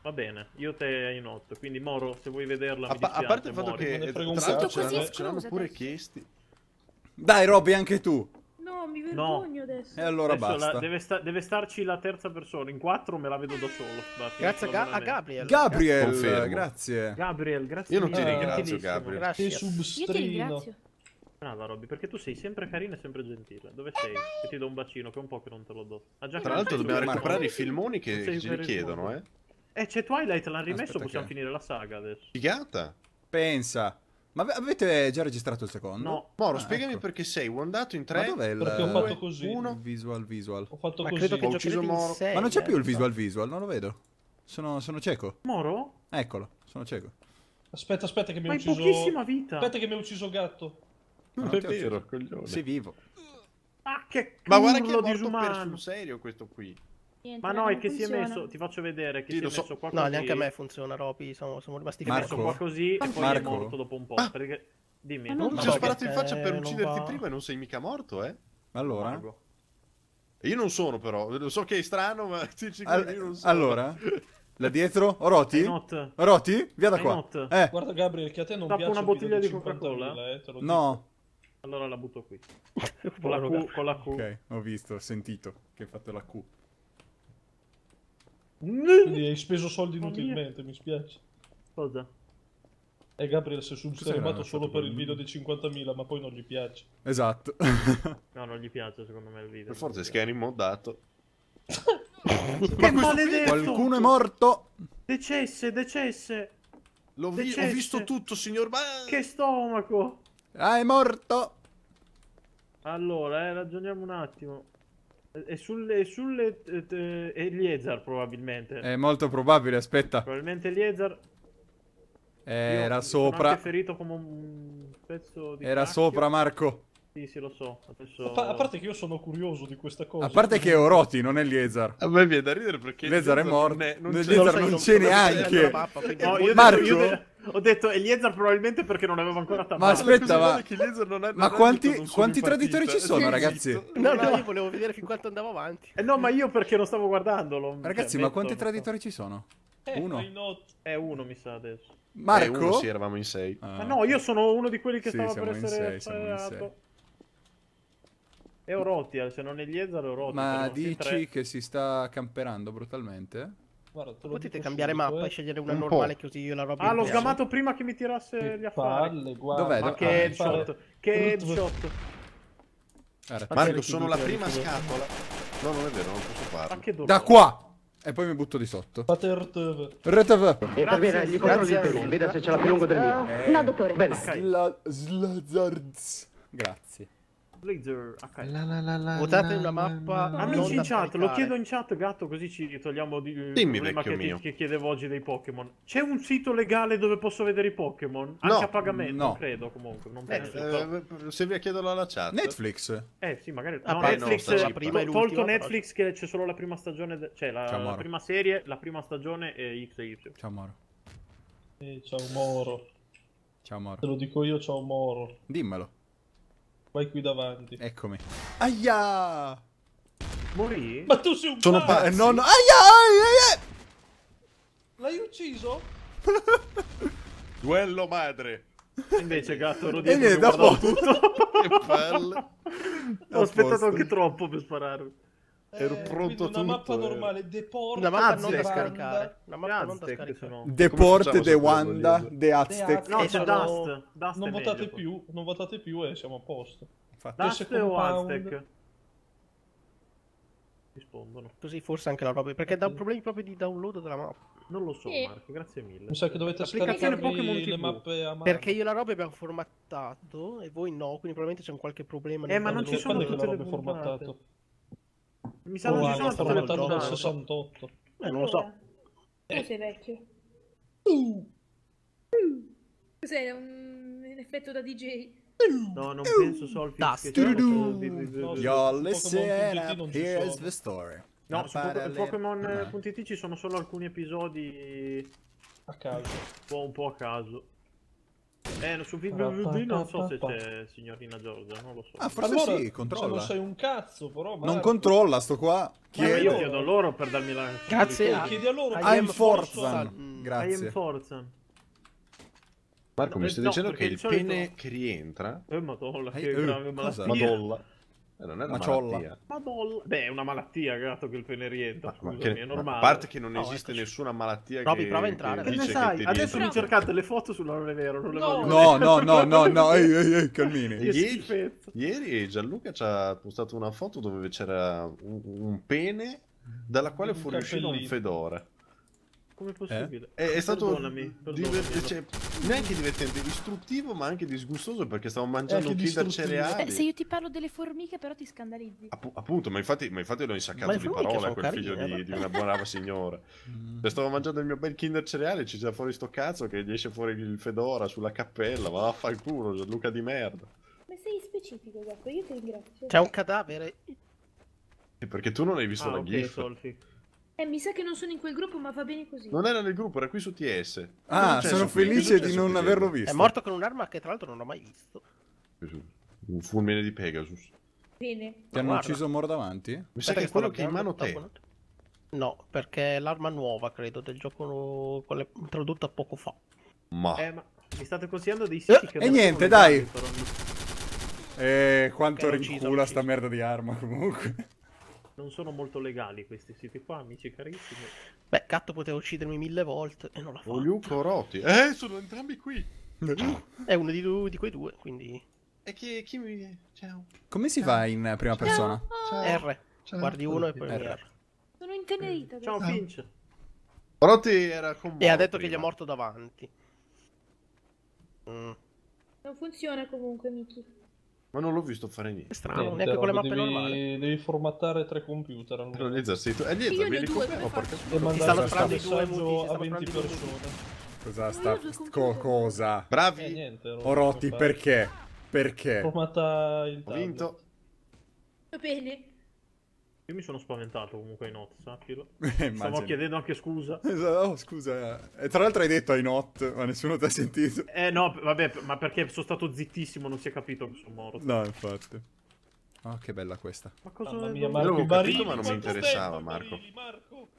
Va bene, io te not. Quindi, Moro, se vuoi vederla, A, mi pa- a dispiace, parte il fatto muori. che eh, tra l'altro cazzo. ce l'hanno- pure chiesti. Dai, Robby, anche tu. No, mi No. vergogno adesso. E allora Adesso la- basta. deve, sta- deve starci la terza persona. In quattro me la vedo da solo. Va, Grazie a, Ga- a. Gabriel. Gabriel, Confermo. grazie. Gabriel, grazie Io non ti ringrazio. Gabriel. Che Grazie. Io ti substrino. ringrazio. Brava Robby, perché tu sei sempre carina e sempre gentile. Dove sei? Che ti do un bacino, che è un po' che non te lo do. Ah, già Tra che- l'altro dobbiamo recuperare i filmoni che, che ci richiedono, eh. Eh, c'è Twilight, l'hanno rimesso, Aspetta possiamo che- finire la saga adesso. Figata. Pensa. Ma ave- avete già registrato il secondo? No. Moro, Ah, spiegami ecco. perché sei andato in Ma tre. dov'è il, Perché ho fatto così. uno. visual visual? Ho fatto Ma così. credo che Ho ucciso Moro. sei, Ma non c'è eh. più il visual visual, non lo vedo. Sono, sono cieco. Moro? Eccolo, sono cieco. Aspetta, aspetta che mi ha Ma ucciso... pochissima vita. Aspetta che mi ha ucciso gatto. No, Non ti è vero, coglione. Sei vivo. Ah, che Ma guarda che è morto per disumano. sul serio questo qui. Niente, Ma no, non è che si è funziona. messo, ti faccio vedere, che Sì, si è so. messo qua No, così. neanche a me funziona, Roby. Siamo, siamo rimasti è messo Marco? qua così e poi Marco? è morto dopo un po'. Ah. Perché... Dimmi. Ma Non ti ho sparato in faccia per non ucciderti prima e non sei mica morto, eh? Allora? Io non sono però, lo so che è strano, ma dici che Al- io non sono. allora? Là dietro? Oroti? Oroti? Via da qua. Eh, Guarda Gabriel che a te non Tappo piace una bottiglia di Coca-Cola? 50.000, eh, no. Allora la butto qui. Con la Q, con la Q. Ok, ho visto, ho sentito che hai fatto la Q. Quindi hai speso soldi inutilmente, mi spiace. Cosa? E Gabriel si è subscribato solo per il video dei 50.000, ma poi non gli piace. Esatto. No, non gli piace secondo me il video. Per forza è scan moddato. Che maledetto! Qualcuno è morto. Decesse, decesse! L'ho vi- ho visto tutto, signor. Ma... Che stomaco! Ah, è morto. Allora, eh, ragioniamo un attimo. È- sulle... È sulle... eh, eh, È Eliezer probabilmente. È molto probabile, aspetta. Probabilmente Eliezer... Io Era sono sopra. ferito come un pezzo di Era cacchio. sopra, Marco. Sì, sì, lo so. Adesso... A, pa- a parte che io sono curioso di questa cosa. A parte che è Oroti, non è Liezar. A me viene da ridere perché. L'Ezar è morto. Non, è, non L'Ezar c'è- Non io c'è neanche. mappa, No, io Marco? io ho detto Eliezer probabilmente perché non avevo ancora Ma tabacco. aspetta, ma- non ma non ha quanti- quanti traditori partita. ci sono, Sì, ragazzi? No, no, io volevo vedere fin quanto andavo avanti. Eh no, ma io perché non stavo guardandolo. Ragazzi, Cioè, ma metto- quanti traditori ci sono? Eh, Uno. È uno, mi sa adesso. Eh, Marco? uno sì, eravamo in sei. Ah. Ma no, io sono uno di quelli che Sì, stava siamo per in essere sei, siamo in sparato. È Orotti, eh, se non è Eliezer è Orotti. Ma dici che si sta camperando brutalmente? Guarda, Potete cambiare subito, mappa eh. e scegliere una Un po'. normale così io la roba. Ah, l'ho sgamato prima che mi tirasse Che gli affari. palle, guarda. Dov'è? Ma che headshot. Che headshot. Marco, che sono la prima scatola. No, non è vero, non posso farlo. Che. Da qua! E poi mi butto di sotto. Fate RTV. RTV. Infermiera, gli controlli il pelo. Veda se ce l'ha più lungo del mio. No, dottore. Bene. Sla- Slazards. Grazie. Blazer. ok. Votate una mappa. Amici in chat, lo scaricare. chiedo in chat, gatto, così ci togliamo di, il Dimmi, problema che, ti- mio. che chiedevo oggi dei Pokémon. C'è un sito legale dove posso vedere i Pokémon? Anche No, a pagamento, no. credo comunque. Non Eh, penso. Eh, se vi a chiederlo alla chat. Netflix. Eh sì, magari. Ah, no, beh, Netflix, no, sta eh, prima to- tolto però. Netflix che c'è solo la prima stagione, de- cioè la, la prima serie, la prima stagione e X e Y. Ciao Moro. Eh, ciao Moro. Ciao Moro. Te lo dico io, ciao Moro. Dimmelo. Vai qui davanti. Eccomi. Aia! Morì? Ma tu sei un Sono pazzo! Eh, no, no. Aia! aia, aia! L'hai ucciso? Duello madre. Invece gatto ero E dietro niente, che posto. tutto. Che palle. Ho aspettato anche troppo per sparare. Ero Eh, pronto quindi una tutto, mappa eh. normale, deport, Una mappa non da scaricare. Una mappa non da scaricare. no. Deport a Wanda de Aztec. No, c'è Dust. Dust Non votate più, non votate più e siamo a posto. Infatti. Dust o. Aztec? Rispondono. Così forse anche la roba. Perché dà problemi proprio di download della mappa. Non lo so, Sì. Marco, grazie mille. Mi sa che dovete scaricarvi Pokémon le mappe a mano. Perché io la roba abbiamo formattato e voi no, quindi probabilmente c'è un qualche problema. Eh, ma non ci sono tutte le l'avrebbe puntate. formattato? Mi sa Oh, non ci hanno sono puntate. 68. Eh, non lo so. Tu sei vecchio. Cos'era un... un effetto da DJ? No, non penso Solfix Dust. che c'è Tudu. di- di- di- No. Yo, Pokémon listen here's sono. the story. No, su Poké- Parallel- Pokémon.it ci sono solo alcuni episodi A caso. un po' a caso. Eh, su VVV non so se c'è signorina Giorgia, non lo so. Ah, forse allora, sì, controlla. non sei un cazzo, però. Non controlla, sto qua. Ma io Chiedo. chiedo loro per darmi la... Grazie a- Chiedi a loro. I am Forzan. Mm. I am Grazie. Forza. Marco, mi stai no, dicendo che il pene che rientra. Eh, madonna, Eh, che eh, grave cosa? malattia. Madolla. Eh, non è una Maciolla. malattia. Madonna. Beh, è una malattia, gatto, che il pene rientra, Ma scusami, che- è ma normale. a parte che non No, esiste eccoci. nessuna malattia Provi, che, prova a entrare. che Che ne sai? che ti Adesso mi cercate le foto su non è vero, non le No. No, no, no, no, no, ehi, ehi, ehi, calmini. Ieri, ieri Gianluca ci ha postato una foto dove c'era un, un pene dalla quale Un fuoriusciva un fedora. Come è possibile? È, è stato Perdonami, perdonami, cioè, neanche divertente, istruttivo, ma anche disgustoso perché stavo mangiando Kinder distruttivo. cereali. Eh, se io ti parlo delle formiche, però ti scandalizzi. Appu- appunto, ma infatti, ma infatti l'ho insaccato di parole a quel figlio carine, di, eh. di una brava signora. Cioè, stavo mangiando il mio bel Kinder cereali, ci gira fuori sto cazzo che gli esce fuori il fedora sulla cappella, ma vaffanculo, Luca di merda. Ma sei specifico, Gatto, io ti ringrazio. C'è un cadavere. E Perché tu non hai visto Ah, la ok, GIF. Solfi. Eh, mi sa che non sono in quel gruppo, ma va bene così. Non era nel gruppo, era qui su TS. Ah, sono felice di non averlo visto. È morto con un'arma che tra l'altro non ho mai visto. Un fulmine di Pegasus. Bene. Ti hanno Guarda. ucciso Moro davanti? Mi sa che è quello che hai in mano te. No, perché è l'arma nuova, credo, del gioco introdotta poco fa. Ma... Eh, ma mi state consigliando dei siti che e niente, dai. Eh, quanto Ok, l'ho ucciso, rincula sta merda di arma comunque. Non sono molto legali questi siti qua, amici carissimi. Beh, Gatto poteva uccidermi mille volte e non l'ha fatto. Oliuco Roti. Eh, sono entrambi qui. È uno di, du- di quei due, quindi... E chi, chi mi... Ciao. Come si fa in prima persona? Ciao. R. Ciao. Guardi uno e poi R. R. Sono intenerita. Ciao Gatto. Finch. Roti era con E ha detto che gli è prima. morto davanti. Mm. Non funziona comunque, Miki. Ma non l'ho visto fare niente. È strano, Niente, neanche con le mappe devi, normali. devi formattare tre computer al Però momento. Eliezer, sei tu. Eh, Eliezer, vieni con me. faccio? porca... E mandare stanno un messaggio a stanno 20 sparando i due persone. Cosa Ma sta... co- cosa? Bravi. Eh, niente. Fai? perché? Perché? Formata il Ho vinto. Va bene. Io mi sono spaventato comunque ai not, sappilo. Eh, Stavo chiedendo anche scusa. Oh, scusa. E tra l'altro hai detto ai not, ma nessuno ti ha sentito. Eh no, vabbè, ma perché sono stato zittissimo, non si è capito che sono morto. No, infatti. Oh, che bella questa. Ma cosa Mamma mia, Marco, l'avevo capito, ma non mi interessava, tempo Marco. barili, Marco?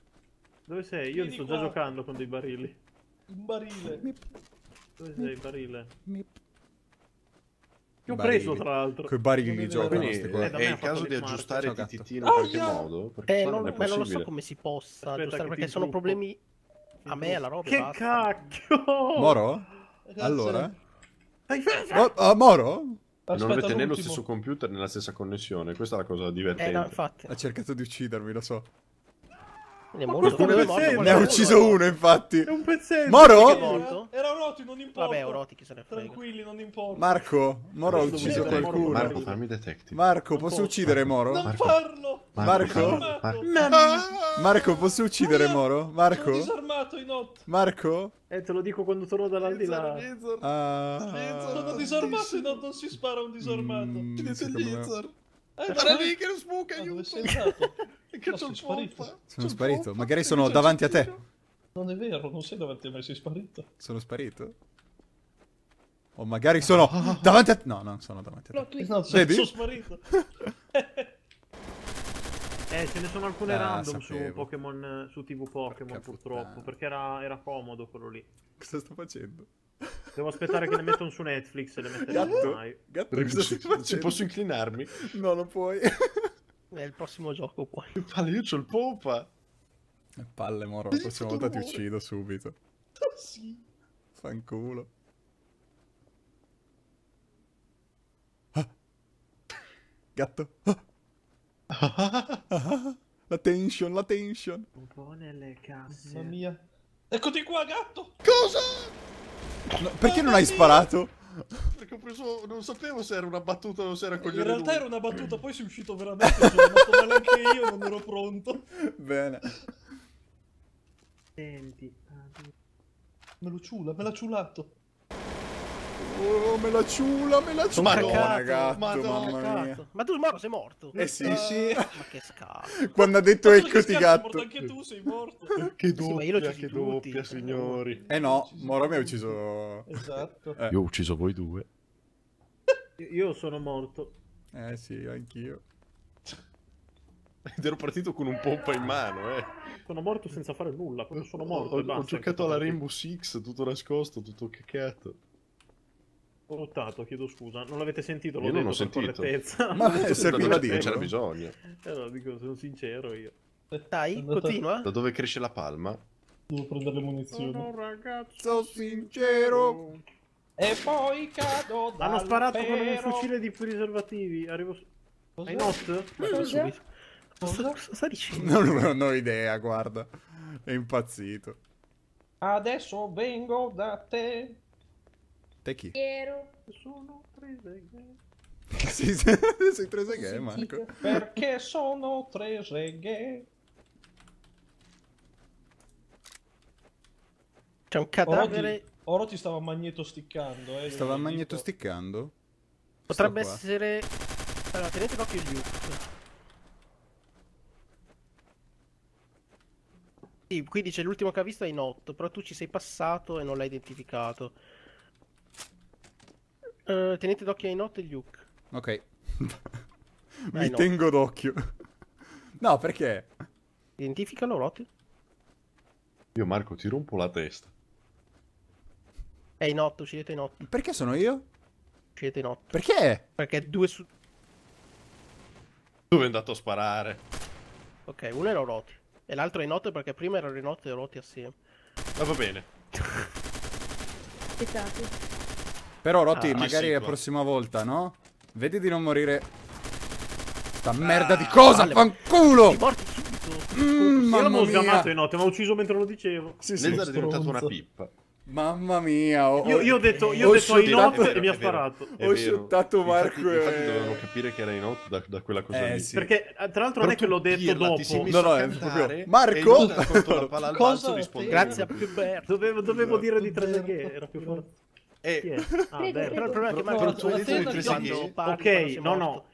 Dove sei? Io Vieni sto qua. già giocando con dei barili. Un barile. Dove sei, barile? Mip. Che ho Barili. preso, tra l'altro. Coi barili li Non è giocano, sti Eh, da è il caso di aggiustare. Tititino in qualche Aia! modo? Eh, non, non non lo so come si possa Aspetta aggiustare che perché ti sono problemi a me, alla roba. Che basta. cacchio! Moro? Allora? Oh, oh, Moro? Non Aspetta avete né lo stesso computer né la stessa connessione, questa è la cosa Eh, divertente. no, infatti. Ha cercato di uccidermi, lo so. Ne è morto. ne morto Ne ha ucciso uno, infatti. È un pezzetto! Moro? Era Roti, non importa. Vabbè, Oroti, chi se ne frega. Tranquilli, non importa. Marco, Moro ha ucciso qualcuno. Moro- Marco, fammi detective. Marco, posso uccidere Moro? Non Marco. farlo! Marco? Marco. Marco, posso uccidere Moro? Sono Marco? disarmato in notte. Marco? Eh, te lo dico quando torno dall'aldilà. Ah. Sono disarmato in notte, non si spara a un disarmato. Mm, secondo me- Eliezer. Eh, lo sbuca, Ma dove aiuto! Che No, c'ho sei il sparito. pompa. Sono il sparito. pompa. Magari sono davanti a te. Non è vero, non sei davanti a me, sei sparito. Sono sparito? O magari sono davanti a te. No, non sono davanti a te. No, sei, Vedi? sono sparito. Eh, ce ne sono alcune Ah, random sapevo. su Pokémon, su TV Pokémon purtroppo, perché era, era comodo quello lì. Cosa sto facendo? Devo aspettare che le mettono su Netflix e le metteranno Gatto? mai. Gatto, cosa stai Ci facendo? posso inclinarmi? No, non puoi. È il prossimo gioco poi. Che palle, io c'ho il pompa. Palle, Moro. La prossima volta ti uccido subito. sì. Fanculo. Ah. Gatto. Ah. Ah. La tension, la tension. Un po' nelle casse. Mamma mia. Eccoti qua, gatto! No, perché non hai sparato? Perché ho preso. Non sapevo se era una battuta o se era In coglione. realtà lui. era una battuta, poi sei uscito veramente. Sono rimasto male anche io, non ero pronto. Bene. Senti. Me lo ciula, me l'ha ciulato. Oh, me la ciula, me la ciula. Madonna, gatto, Madonna, mamma mia. Ma tu, Moro, sei morto? Eh sì, Ma che schifo. Quando ha detto sei morto gatto. Anche tu sei morto. Che Sì, ma io l'ho doppia, uccisi che tutti. doppia, signori. Eh no, Moro mi ha ucciso... Esatto. Eh. Io ho ucciso voi due. Io sono morto. Eh sì, anch'io. Ed ero partito con un pompa in mano, eh. Sono morto senza fare nulla, proprio sono morto Ho, ho giocato alla Rainbow Six, tutto nascosto, tutto caccato. Ho lottato, chiedo scusa. Non l'avete sentito? L'ho Io non detto ho per sentito. correttezza. Ma eh, serviva Non dirlo. c'era bisogno. Allora, dico, sono sincero io. Dai, Andata- continua. Da dove cresce la palma? Devo prendere le munizioni. Sono un ragazzo Sono sincero. E poi cado Hanno sparato con un fucile di preservativi. Arrivo? Hai not? Cosa, cosa sta dicendo? Non, non ho idea, guarda. È impazzito. Adesso vengo da te. Te chi? Piero. Sono gay. Sì, sei preso gay, Marco. Perché sono tre seghe. C'è un Oro cadavere. ti, Oro ti stava magnetosticcando, eh. Stava magnetosticcando? Potrebbe essere. Allora, tenete d'occhio Luke. Sì, qui dice l'ultimo che ha visto è in 8, però tu ci sei passato e non l'hai identificato. Eh, tenete d'occhio in 8 e Luke. Ok. Mi no. tengo d'occhio. No, perché? Identificalo, Roti. Io Marco ti rompo la testa. È in 8, uscite in 8. Perché sono io? Uscite in 8. Perché? Perché due su. Dove è andato a sparare? Ok, uno era Roti. E l'altro è in 8 perché prima erano in 8 e Roti assieme. Ma va bene. Aspettate. Però Rotti, Ah, magari la prossima volta, no? Vedi di non morire. Sta merda di cosa, Vale. fanculo! Morti subito. Mm, Io mamma mia. sgamato in notte, mi ha ucciso mentre lo dicevo. Sì, sì. Laser è diventato una pippa. Mamma mia. Ho, Io, io ho detto, io ho ho detto vero, e mi ha sparato. Ho shottato Infatti- Marco e- Infatti dovevano capire che era in 8 da, da quella cosa Eh, lì. sì. Perché eh, tra l'altro non è che l'ho detto Pirla, ti sei dopo. No, no, è proprio- Marco? in 8 ha colto la palla al Cosa? balzo. Grazie a. Dovevo, dovevo dire di 3 che era più forte. Eh, è? Ah, Prego, beh, Però il problema è che Marco no, tu hai detto di quando parli, Ok, no, no.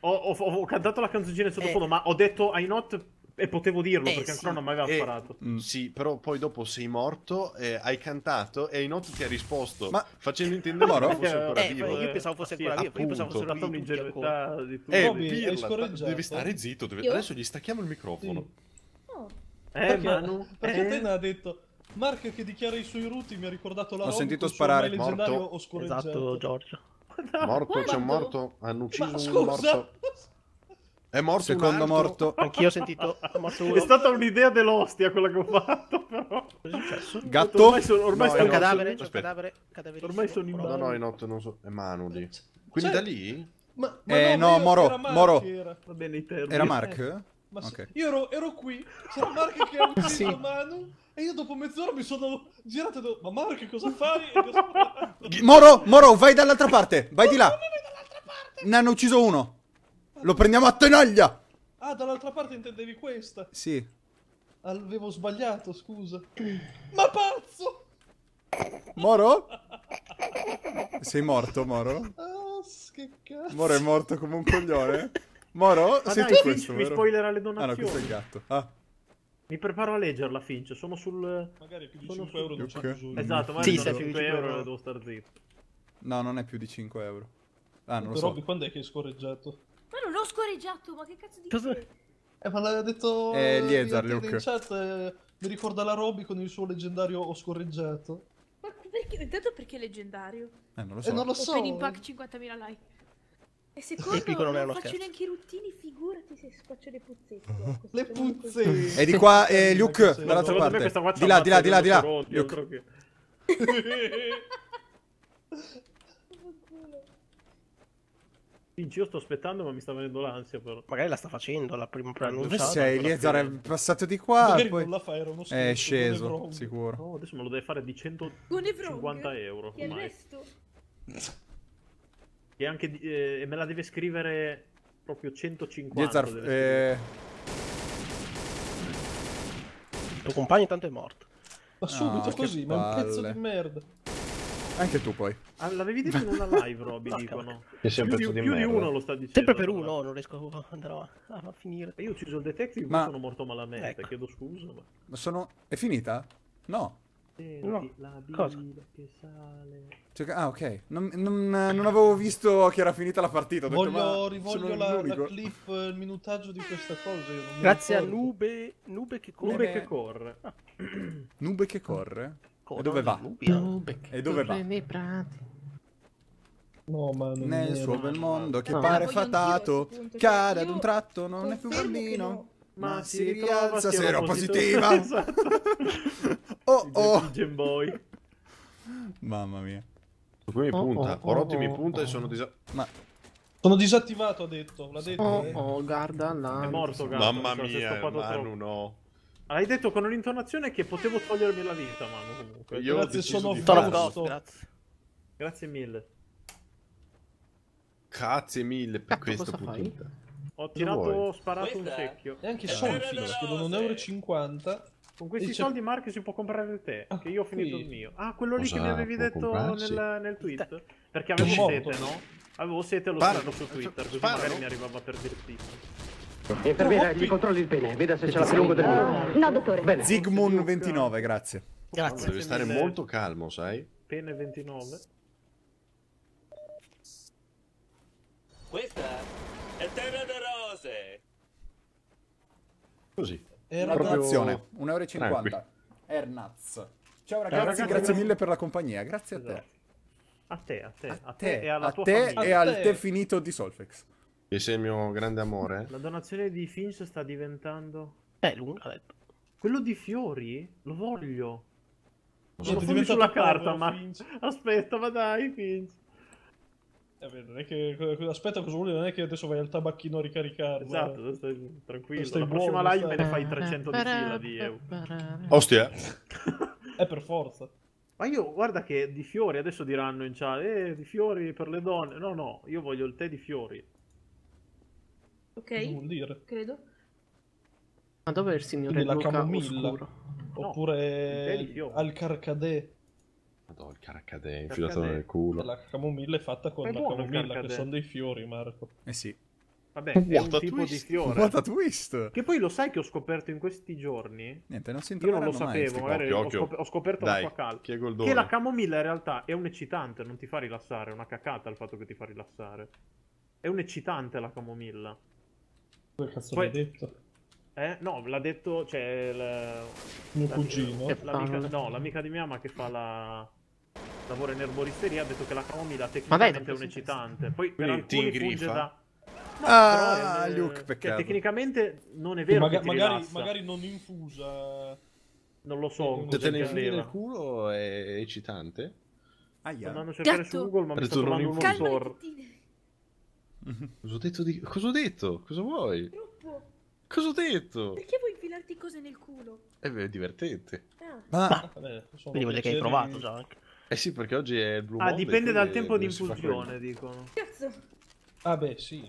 Ho, ho- ho cantato la canzoncina in sottofondo, Eh. ma ho detto ai not e potevo dirlo Eh, perché sì. ancora non mi aveva eh, sparato. Mm. Sì, però poi dopo sei morto, eh, hai cantato e in 8 ti ha risposto. Ma- facendo intendere Moro? che fosse ancora Eh, vivo. io pensavo fosse Sì, ancora vivo, io pensavo tutti ancora. un'ingenuità di tutto. Eh, Robby, hai Pirla, devi stare zitto, devi- adesso gli stacchiamo il microfono. Oh, Eh, Perché, Manu? perché eh? Tena ha detto Mark che dichiara i suoi ruti mi ha ricordato la Ho sentito sparare. Morto. Esatto, Giorgio. Morto, c'è un morto, hanno ucciso Ma un scusa! morto. È morto Secondo un morto. Anch'io ho sentito. È morto È uno. stata un'idea dell'ostia quella che ho fatto, però. Cosa è successo? Gatto? Ormai sono, ormai No, C'è sono un no, cadavere, c'è un cadavere. cadáverissimo. Ormai sono in Però- No, no, in 8 non so, è Manu lì. Quindi Cioè- da lì? Ma, ma Eh, no, no, ma io- Moro, era Mark Moro. Era. Va bene i termini. Era Mark? Ma se- Ok. io ero, ero qui, c'era Mark che ha ucciso Sì. Manu e io dopo mezz'ora mi sono girato e ho detto ma Mark cosa fai? E. Moro, Moro, vai dall'altra parte. Vai di là. Ne hanno ucciso uno. Lo prendiamo a tenaglia. Ah, dall'altra parte intendevi questa? Sì. Avevo sbagliato, scusa. Ma pazzo! Moro? Sei morto, Moro? Ah, che cazzo. Moro è morto come un coglione? Moro? Ma sei dai, tu Finch questo, mi vero? spoilerà le Ah no, donazioni. questo è il gatto. Ah, Mi preparo a leggerla, Finch. Sono sul... Magari più di Sono 5 euro non c'è bisogno. Esatto, ma Sì, se è più di 5 5 euro euro. e devo star zitto. no, non è più di 5 euro. Ah, non lo Però so. quando è che hai scorreggiato? ma non l'ho scorreggiato, ma che cazzo di Cosa- Eh, ma l'ha detto... Eh, Liezar, in Luke. chat, eh, mi ricorda la Robby con il suo leggendario ho scorreggiato. Ma perché? Intanto perché è leggendario? Eh, non lo E so. non lo so. Open Impact 50.000 like. E secondo, Epico non è non uno faccio scherzo. neanche i ruttini, figurati se squaccio le puzzette. Le sto facendo così. puzze. E di qua, eh, Luke, dall'altra parte. Di là, di là, di là, di là. Luke. Luke. Finch, io sto aspettando, ma mi sta venendo l'ansia, però. Magari la sta facendo la prima Dove preannunciata. sei? quella Liezar è passato di qua. Magari Poi... non la fa, era uno scherzo. È sceso, sicuro. No, adesso me lo deve fare di 150 Con Evrong. euro. Che il resto? E anche eh, me la deve scrivere proprio 150. Liezar, deve scrivere. eh... Il tuo compagno intanto è morto. Ma subito che così, ma è un pezzo di merda. Anche tu poi. Ah, l'avevi detto in una live, Robby, dicono. Che sei un Più, pezzo di, di più di uno lo sta dicendo. Sempre per uno, l'altro. non riesco a andare a, a finire. Io ho ucciso il detective, ma sono morto malamente. Ecco. Chiedo scusa, ma... Ma sono... È finita? No. No, La cosa? che sale. Cioè, ah, ok. Non, non- non avevo visto che era finita la partita. Ho detto, Voglio, ma rivoglio la, la clip, il minutaggio di questa cosa. Grazie a. Nube, Nube che corre. Nube che corre. Nube che corre? Corre E dove va? Nubia. E dove va? nei prati. No, ma non Nel suo bel mondo che No. pare fatato, cade ad un tratto, non è più che bambino. No. Ma si ritrova rialza seropositiva. Esatto. Oh Il oh. Game Boy. Mamma mia. Cui mi Oh, punta, oh, Orotti oh, mi oh, punta e oh. sono disa... Ma Sono disattivato, ha detto. L'ha detto. Oh, eh. oh, guarda là. È morto, gatto. Mamma si mia, Manu no. Hai detto con un'intonazione che potevo togliermi la vita, Manu, comunque. Io Grazie, sono. Fausto. grazie. Grazie mille. Grazie mille per Cazzo, questo cosa fai? puntata. Ho tirato, vuoi? sparato un secchio. E anche Eh, Solfix chiedono 1,50 euro. Con questi E c'è- soldi, Mark, si può comprare il tè. Ah, Che io ho finito qui. il mio. Ah, quello lì Cosa che mi avevi detto nel, nel tweet. Perché avevo morto. sete, no? Avevo sete e lo Sparano. scrivo su Twitter. Così Sparano. magari mi arrivava per dirti. Infermiera, gli controlli il pene, veda se ce l'ha più lungo del mio. No, dottore. Bene. Zigmund 29, grazie. Grazie. Devi stare molto calmo, sai? Pene 29. Questa è Terra. Così. Era Proprio- Approvazione, 1,50 Tranqui. euro. Ernaz. Ciao ragazzi, ragazzi, grazie mille per la compagnia. Grazie a te. Esatto. A te, a te, a, A te, te, e alla a tua te famiglia. e al te. finito di Solfex. Che sei il mio grande amore? La donazione di Finch sta diventando... Eh, lunga ha detto. Quello di Fiori? Lo voglio. Lo diventato sulla carta, ma... Finch. Aspetta, ma dai, Finch. Non è che, aspetta, cosa vuol dire? Non è che adesso vai al tabacchino a ricaricarlo. Esatto, stai tranquillo. Stai la prossima buono, live me ne stai. fai 300 di fila di euro. Ostia. Eh, per forza. Ma io, guarda che di fiori, adesso diranno in chat, eh, di fiori per le donne. No, no, io voglio il tè di fiori. Ok, vuol dire? credo. Ma dov'è il signore Quindi la camomilla. oscuro? No, Oppure fiori. al carcadè. Madonna, il caracadè infilato nel culo. La camomilla è fatta con È la il camomilla, che sono dei fiori, Marco. Eh sì. Vabbè, è un What tipo twist. di fiore. What a twist! Che poi lo sai che ho scoperto in questi giorni? Niente, non si Io non lo sapevo, magari Occhio, ho, scop- ho scoperto Dai, la sua cal- chi è Goldone? Che la camomilla in realtà è un eccitante, non ti fa rilassare, è una cacata il fatto che ti fa rilassare. È un eccitante la camomilla. Che cazzo Poi- l'hai detto? Eh? No, l'ha detto, cioè, la- Mio la- cugino. L'amica, no, l'amica di mia mamma che fa la... lavora in erboristeria ha detto che la camomilla dai, tecnicamente è un eccitante. Poi per Quindi ti alcuni funge da... No, Ah, però è- Luke, che peccato. tecnicamente non è vero maga- magari, magari non infusa. Non lo so. Se te ne infili nel culo è eccitante? Sto Aia. andando a cercare su Gatto. Google, ma mi Perché sto trovando store. tettine. Cosa ho detto? Di... Cosa ho detto? Cosa vuoi? Troppo. Cosa ho detto? Perché vuoi infilarti cose nel culo? Eh beh, È divertente. Ah. Ma Vabbè, sono Quindi vuol dire che hai provato già anche. Eh sì, perché oggi è il Blue Ah, Monday, dipende dal tempo di infusione, dicono. Cazzo. Ah, beh, sì.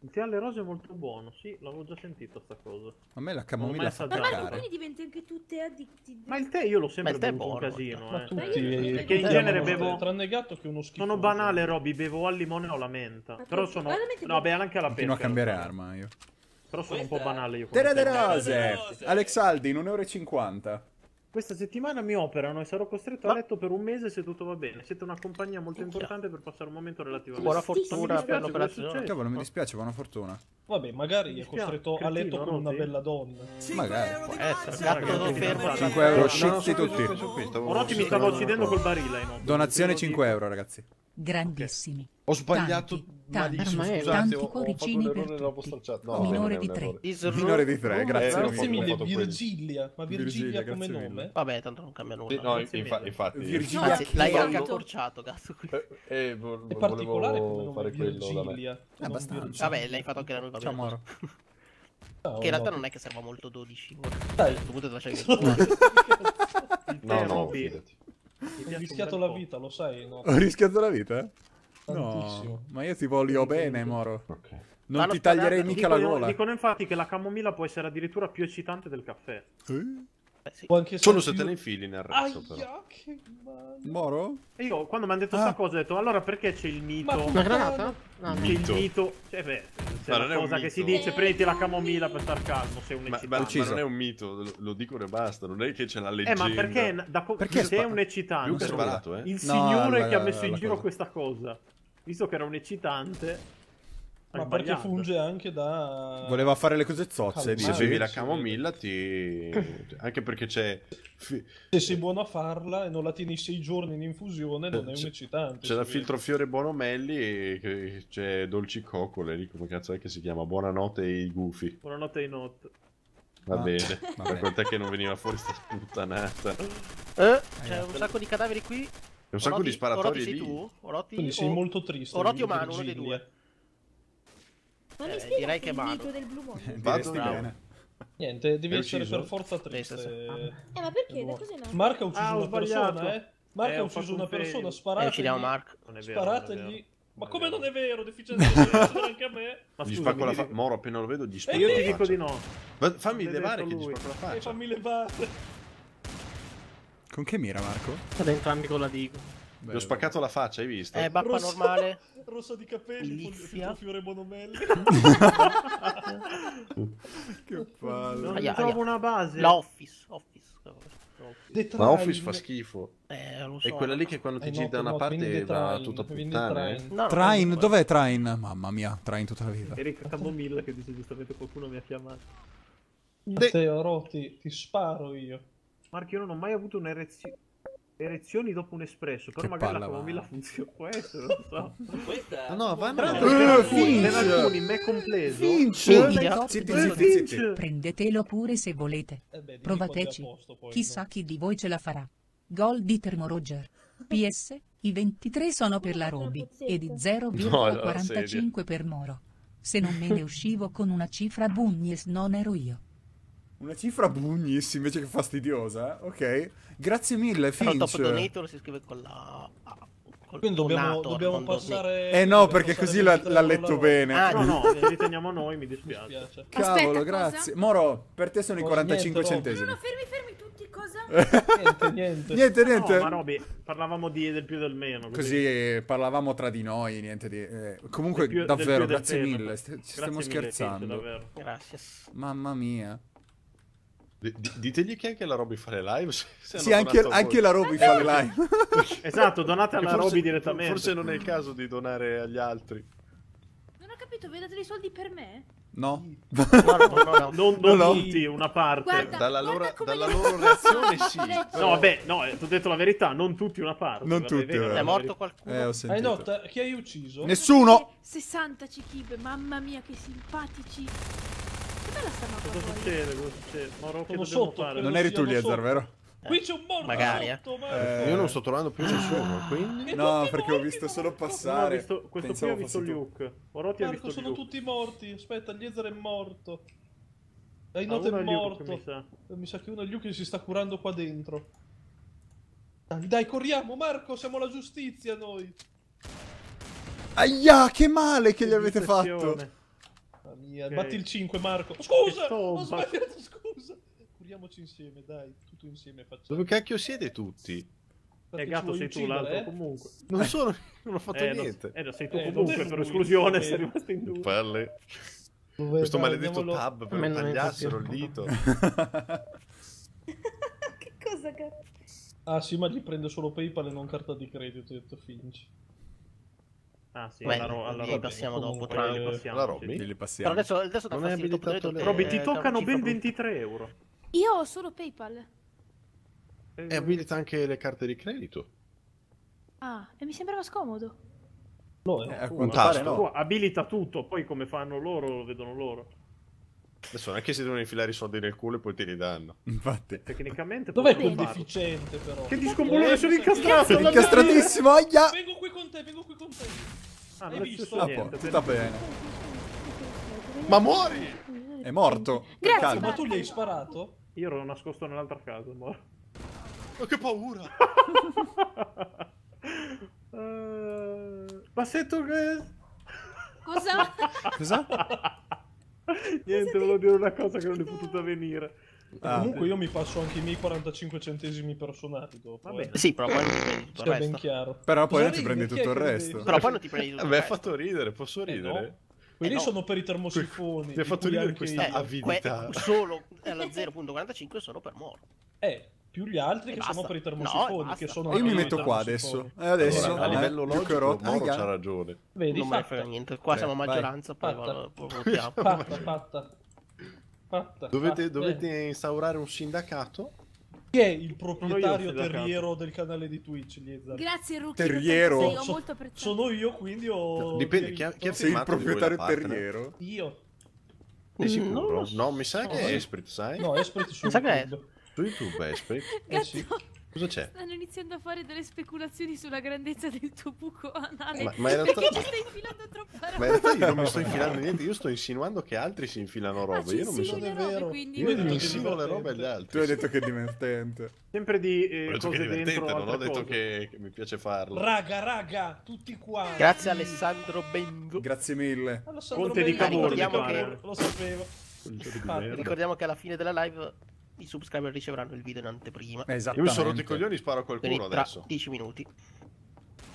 Il tè alle rose è molto buono, sì, l'avevo già sentito sta cosa. a me la Non camomilla fa mai Ma cagare. quindi diventi anche tu te addicted. Ma il tè io l'ho sempre tè bevuto un buono, casino, Ma eh. tutti... Perché in eh, genere bevo- Tranne gatto che uno schifo. Sono banale, Robby, bevo al limone o alla menta. Ma Però sono... No, beh, anche alla Continuo a pesca. cambiare in arma io. Però sono un po' banale io. Come de rose! Alex Aldi, 1,50 euro. Questa settimana mi operano e sarò costretto a letto per un mese se tutto va bene. Siete una compagnia molto importante per passare un momento relativamente... Buona Non fortuna per l'operazione. Cavolo, mi dispiace, buona fortuna. Vabbè, magari è costretto a cretino, letto con una bella donna. Magari. Può essere. Gatto che fermo. fate? 5 euro scetti tutti. Orochi mi stavo uccidendo col barile. Donazione Te lo 5 dico. euro, ragazzi. Grandissimi. Ho sbagliato Tanti, malissimo, tanti, scusate, tanti ho, ho cuoricini un per tutti. No, Minore di tre. errore. Is Minore di 3, Eh, grazie. no, Grazie ho mille, quello. Virgilia. Ma Virgilia, Virgilia, come nome? mille. Vabbè, tanto non cambia nulla. Sì, no, infa- infatti... Virgilia Anzi, l'hai anche accorciato, cazzo. qui. Eh, eh, vo- È particolare come nome fare quello. Virgilia. non abbastanza. Vabbè, l'hai fatto anche la nuova Ciao Moro. Che in realtà no. non è che serva molto 12. Dai. Dovete lasciare Il No, tè, no, Robby, fidati. Ho rischiato la vita, lo sai, no? Ho rischiato la vita? eh? Tantissimo. No, ma io ti voglio bene, Moro. Ok. Non ti taglierei mica la Dicono, gola. dicono infatti che la camomilla può essere addirittura più eccitante del caffè. Eh? Eh, sì. Solo se te più- ne infili nel resto, però. Aia, che male. Moro? E io quando mi hanno detto Ah. sta cosa ho detto allora perché c'è il mito? Ma Una granata? Ah, C'è il mito. Cioè, beh, c'è Ma la non è un cosa che si dice prenditi la camomilla per star calmo, sei un Ma, ma- eccitante. Preciso. ma non è un mito, lo, lo dicono e basta, non è che c'è la eh, leggenda. ma perché, da co- Perché se è spa- un eccitante? So sparato, eh? Il No, signore la- che ha la- messo in la giro cosa. questa cosa, visto che era un eccitante, Ma perché funge anche da... Voleva fare le cose zozze, Calma. Se bevi la camomilla ti... Anche perché c'è... Se sei buono a farla e non la tieni sei giorni in infusione, non è un C'è- eccitante. C'è la si filtro fiore Bonomelli e c'è Dolci Coccole lì, come cazzo è che si chiama? Buonanotte e i gufi. Buonanotte ai not. Va Ah, bene. bene. quant'è che non veniva fuori sta sputtanata. Eh, c'è un sacco di cadaveri qui. C'è un sacco Oroti- di sparatori Oroti sei lì. tu? Oroti Quindi sei o- molto triste. Oroti o. Manu, uno dei due. Ma Eh, mi spiegate direi che il mito del? Vado io. bene. Niente, devi essere per forza triste. Eh, ma perché? Da cosa è nato? Marco ha ucciso Ah, una persona, eh. Marco Eh, ha ucciso una persona, E sparategli. uccidiamo Mark. Non è vero. non è Sparategli. vero. Ma come non è vero? Uccidere anche a me. Ma Gli spacco la mi fa- dico- Moro appena lo vedo gli spacco Io la ti faccia. dico di no. Ma fammi L'ha levare che gli lui. spacco la E faccia. fammi levare. Con che mira, Marco? Sta entrambi con la digo. Gli ho spaccato la faccia, hai visto? Eh, bappa Rosso- normale. Rossa di capelli, Lizia. filtro fiore monomelli. Che palle. Non Aia, trovo aia. una base. La Office. Office. Ma Office fa schifo. Eh, lo so. È quella lì che quando ti Eh, giri no, da una no, parte va Train, tutta quindi puttana. eh. Train. No, no, Train, non- dov'è Train? Mamma mia, Train tutta la vita. Erika Camomilla che dice giustamente qualcuno mi ha chiamato. Matteo, Roti, ti sparo io. Marco, io non ho mai avuto un'erezione. Erezioni dopo un espresso, però Che magari la palla, camomilla va. funziona. Può essere, non so. Questa... Ah, no, vanno a Eh, alcuni, Finch! per alcuni, me compreso. Finch! Zitti, zitti, zitti. Prendetelo pure se volete. Eh beh, Provateci. posto, poi, Chissà no? chi di voi ce la farà. Gol di Termo Roger. PS, i 23 sono per la Roby e di 0,45 per Moro. Se non me ne uscivo con una cifra Bugnes non ero io. Una cifra bugnis invece che fastidiosa. Ok. Grazie mille, Però dopo Finch. donator si scrive con la... Col Quindi dobbiamo, dobbiamo passare... Eh no, perché così l'ha, 23 l'ha letto bene. Ah, No, no, li teniamo noi mi Mi dispiace. dispiace. Cavolo, Aspetta, grazie. cosa? Moro, per te sono i Cosa? 45 Niente, centesimi. No, no, fermi, fermi tutti, cosa? Niente, niente. Niente, No, niente. ma Roby, parlavamo di, del più del meno. Così eh, parlavamo tra di noi, niente di... eh, comunque, più- davvero, grazie mille. st- ci Grazie stiamo mille, scherzando. Finch. Grazie. Mamma mia. Ditegli che anche la Robby fa le live. Sì, anche, anche la Roby fa le live. Esatto, donate alla Roby direttamente. Forse non è il caso di donare agli altri. Non ho capito, vi date dei soldi per me? No? No, no, no, no. Non, No, non no. tutti, una parte. Guarda, Dalla guarda loro- dalla loro reazione, sì. No, vabbè, no, eh, ti ho detto la verità, non tutti una parte. Non tutti, vero, eh. È morto qualcuno? Eh, ho Hai sentito. nota? Chi hai ucciso? Nessuno! 60 cichibe, mamma mia che simpatici. Sta mappa Cosa succede? Cosa succede? Moro, che sotto, fare? Non eri tu, Liezar, sotto. vero? Qui c'è un morto Magari, sotto, ma... Eh. Io non sto trovando più nessuno, quindi... No, perché ho visto solo Marco. Passare. visto, questo qui Pensavo ha visto. Luke. Oroti ha Marco, visto sono Luke. tutti morti. Aspetta, Liezer è morto. Dai, Ah, è è Luke, morto. mi sa. Mi sa che uno è Luke che si sta curando qua dentro. Dai, dai, corriamo, Marco, siamo la giustizia noi. Aia, che male che gli avete fatto. Mia, Ok. batti il 5, Marco. Scusa, ho sbagliato, scusa. Curiamoci insieme, dai, tutto insieme facciamo. Dove cacchio siete tutti? Perché Eh, gatto sei tu, l'altro eh? comunque. Non sono... Non ho fatto Eh, niente. eh, lo sei tu Eh, comunque, per lui, esclusione va sei rimasto in due. Palle. Dove- Questo dai, maledetto andiamolo- tab per tagliassero il dito. che cosa cazzo? Ah sì, ma gli prende solo PayPal e non carta di credito, ho detto Finch. Ah sì, Beh, alla, ro- alla passiamo dopo, tranne- li passiamo, La sì. Roby? Li Però passiamo. adesso, adesso Non è abilitato Roby, che, ti eh, toccano ben brutta. 23 euro. Io ho solo PayPal. E abilita anche le carte di credito. Ah, e mi sembrava scomodo. No, Eh, eh. a quanto pare no. abilita tutto, poi come fanno loro lo vedono loro. Adesso non è che si devono infilare i soldi nel culo e poi te li danno. Infatti. Tecnicamente Dov'è quel deficiente però? Che discombulone sono incastrato! Sei incastratissimo, aia! Vengo qui te, vengo qui con te. Ah, Hai non visto? Ah, niente. bene. Ma muori! È morto. Grazie, Calma. Ma tu gli hai sparato? Io ero nascosto nell'altra casa. Ma che paura! Eh, Bassetto che... Cosa? Cosa? Niente, volevo dire una cosa che non è potuta venire. Ah, Comunque io mi passo anche i miei 45 centesimi personali dopo. Va eh. bene. Sì, però poi non ti prendi tutto il Sia ben resto. chiaro. Però poi non ti prendi è tutto il resto. Però poi non ti prendi tutto il Vabbè, ha resto. fatto ridere, posso Eh, ridere? no. Quelli Eh, no. sono per i termosifoni. Ti ha fatto ridere questa. Eh, avidità. que- solo alla 0.45 sono per morto. Eh, più gli altri E che basta. sono per i No, termosifoni. basta. che sono E io mi metto qua adesso. E adesso. Allora, a eh, livello che logico. Moro c'ha ragione. Vedi, non me ne fatta. frega niente. Qua siamo vai. maggioranza, poi Fatta. va- poi votiamo. Fatta. Dovete, fatta. dovete instaurare un sindacato? Chi è il proprietario terriero del canale di Twitch, Liezar? Grazie Rookie. Terriero. Sei, ho molto apprezzato. Sono io, quindi ho... Dipende, chi ha- chi ha Sei il proprietario terriero? Io. Sei sicuro? Non lo so. No, mi sa No, che è. Esprit, sai? No, Esprit su Mi sa che è- YouTube. Su YouTube Esprit. Eh sì. Cosa c'è? Stanno iniziando a fare delle speculazioni sulla grandezza del tuo buco anale. Ma- ma in realtà- Perché ci stai infilando troppa roba? Ma in realtà io non mi sto infilando niente, io sto insinuando che altri si infilano Ah, robe. ci Io non mi robe, vero. quindi... Io che insinuo le robe agli altri. Tu hai detto che è divertente. Sempre di eh, Ho cose dentro non ho detto che, che mi piace farlo. Raga, raga, tutti qua. Grazie Alessandro Bengo. Grazie mille. Alessandro Conte di Bengo, Cavour, ricordiamo mi che-. Lo sapevo. Ah, ricordiamo che alla fine della live i subscriber riceveranno il video in anteprima. Io Esattamente. mi sono rotto i coglioni, sparo a Quindi qualcuno tra adesso. 10 minuti.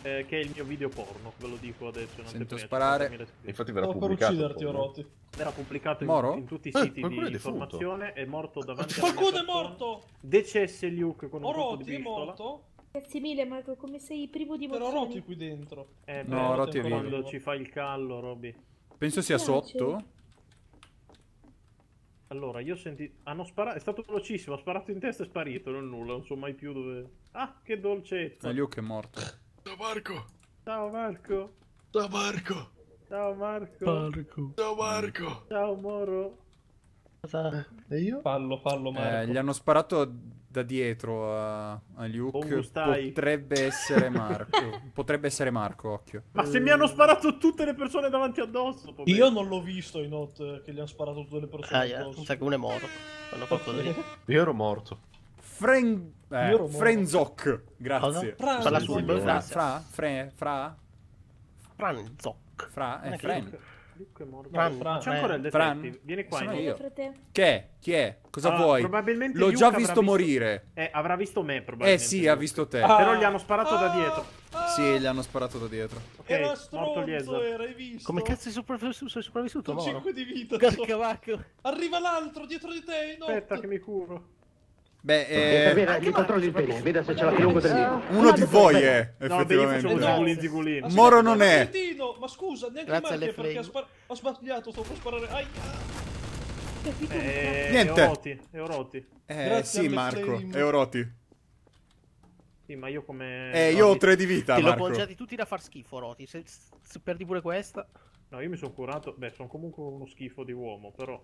Eh, che è il mio video porno, ve lo dico adesso. in Sento sparare. 50.000 iscritti. Infatti verrà per pubblicato. ucciderti, poi, no? Oroti. Verrà pubblicato in, in tutti i Eh, siti qualcuno di è defunto. informazione. È morto davanti a Qualcuno è morto! Decesse Luke con un colpo di Oroti è pistola. morto? Grazie mille, Marco, come sei privo di Però emozioni. Roti qui dentro. Eh, No, beh, Roti è vivo. quando ci fa il callo, Roby. Penso sia Piace. sotto. Allora, io ho sentito... Hanno sparato... È stato velocissimo, ha sparato in testa e è sparito, non nulla, non so mai più dove... Ah, che dolcezza! E Luke è morto. Ciao Marco! Ciao Marco! Ciao Marco! Ciao Marco! Marco. Ciao Marco! Ciao Moro! Cosa? E io? Fallo, fallo, Eh, Marco. gli hanno sparato da dietro a, a Luke. Stai. Potrebbe essere Marco. Potrebbe essere Marco, occhio. Ma se mi hanno sparato tutte le persone davanti addosso! poverino. Io non l'ho visto in hot eh, che gli hanno sparato tutte le persone Ah, yeah. addosso. Sa che uno è morto. Hanno fatto. Io ero morto. Fren... Eh. Frenzok. Grazie. Cosa? Fra, Fra, fra, fre, fra, Franzoc. fra, eh, Fren. Luke è morto. Fran, Fran, C'è ancora il Fran. detective, vieni qua. Sono io. Che? è? Chi è? Cosa Ah, vuoi? probabilmente L'ho Luke già visto visto- morire. Eh, avrà visto me Eh probabilmente. sì, ha Luke. visto te. Ah, Però gli hanno sparato da ah, dietro. ah, Sì, gli hanno sparato da dietro. Ok, Era morto era, visto? Come cazzo sei sopravvissuto? Sei sopravvissuto? Con Moro? 5 di vita. Porca vacca. Arriva l'altro dietro di te, Aspetta che mi curo. Beh, eh, gli controlli il pene, veda se ce l'ha più lungo del mio. uno di voi è, effettivamente. No. zigulin zigulin. Aspetta, Moro non ma è. Ma scusa, neanche Grazie Marche perché ha, spar- ha sbagliato, sto per sparare. Ai, Capito? Eh, Niente. È Oroti. Eh, Grazie sì, Marco, Oroti. Sì, ma io come... Eh, io ho tre di vita, Ti l'ho Marco. poggiati tutti da far schifo, Roti. Se, se perdi pure questa. No, io mi sono curato... Beh, sono comunque uno schifo di uomo, però...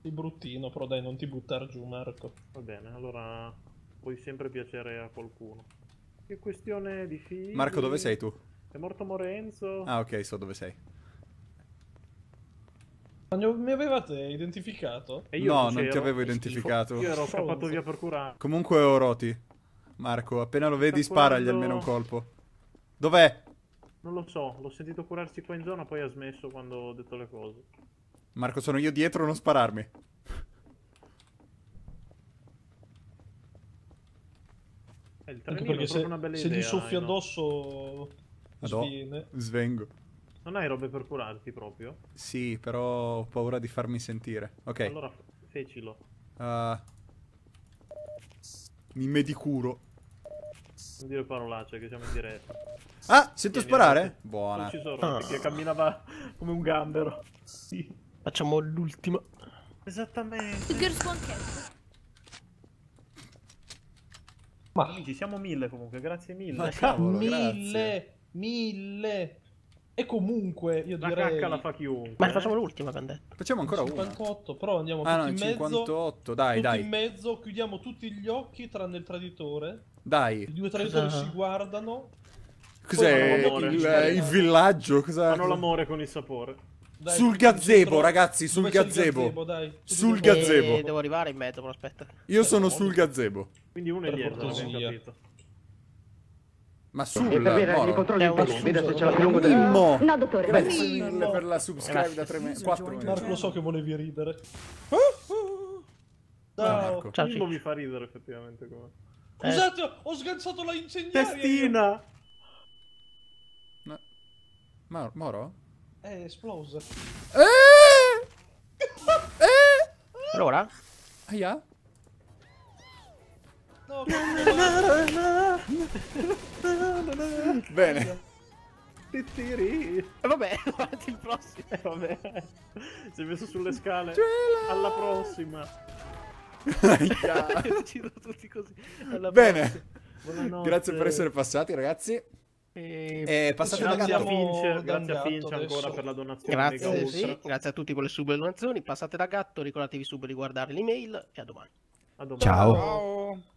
Sei bruttino, però dai, non ti buttare giù, Marco. Va bene, allora... Puoi sempre piacere a qualcuno. Che questione di figli... Marco, dove sei tu? È morto Morenzo. Ah, ok, so dove sei. Ma mi avevate identificato? E io No, non ti avevo identificato. Io ero scappato via per curare. Comunque è Oroti. Marco, appena lo vedi, Sta sparagli curando- almeno un colpo. Dov'è? Non lo so, l'ho sentito curarsi qua in zona, poi ha smesso quando ho detto le cose. Marco, sono io dietro, non spararmi. Eh, il Anche trenino è perché proprio se, una bella se idea. gli soffi no? addosso sviene. Svengo. Non hai robe per curarti proprio? Sì, però ho paura di farmi sentire. Ok. Allora fecilo. Ah. mi medicuro. Non dire parolacce che siamo in diretta. Ah, sento sparare? Buona. Ci sono Rotti che camminava come un gambero. Sì. Facciamo l'ultima. Esattamente. Girls One Cat. Ma Amici, siamo mille comunque, grazie mille. Ma cavolo, mille, grazie. mille. E comunque io La direi cacca la fa chiunque. Ma eh. facciamo l'ultima che hanno detto. Facciamo ancora una. 58, però andiamo Ah, no, tutti in in mezzo. 58. Dai, tutti dai. in mezzo, chiudiamo tutti gli occhi tranne il traditore. Dai. I due traditori Cosa? si guardano. Cos'è l'amore. il, il villaggio? Cosa... Fanno l'amore con il sapore. Dai, Sul gazebo, centro- ragazzi, sul c'è il gazebo. dai. Sul dentro. gazebo. Eh, devo arrivare in mezzo, però aspetta. Io sono sul gazebo. Quindi uno è Per dietro. Ma sul Moro. controlli uno pene, veda se ce l'ha più lungo del. Mimmo. No, dottore, Grazie mille per la subscribe da 3 mesi. 4 Marco, lo mesi. so che volevi ridere. Ciao, Ciao. Marco. Ciao, Mimmo mi fa ridere effettivamente come. Eh. Scusate, ho- ho sgansato la incendiaria. Testina! No. Ma- Moro? È esplosa. Eh! Eh! Allora? Aia? No, Bene. Tittiri. E vabbè, avanti il prossimo. Eh, vabbè. Si è messo sulle scale. Alla prossima. Aia. Tutti così. Alla Bene. Grazie per essere passati, ragazzi. E... Eh, passate da Grazie a gatto. Finch, da grazie a Finch ancora adesso. per la donazione. Grazie, sì, grazie a tutti con le sub donazioni. Passate da gatto, ricordatevi subito di guardare l'email e a domani. A domani. Ciao.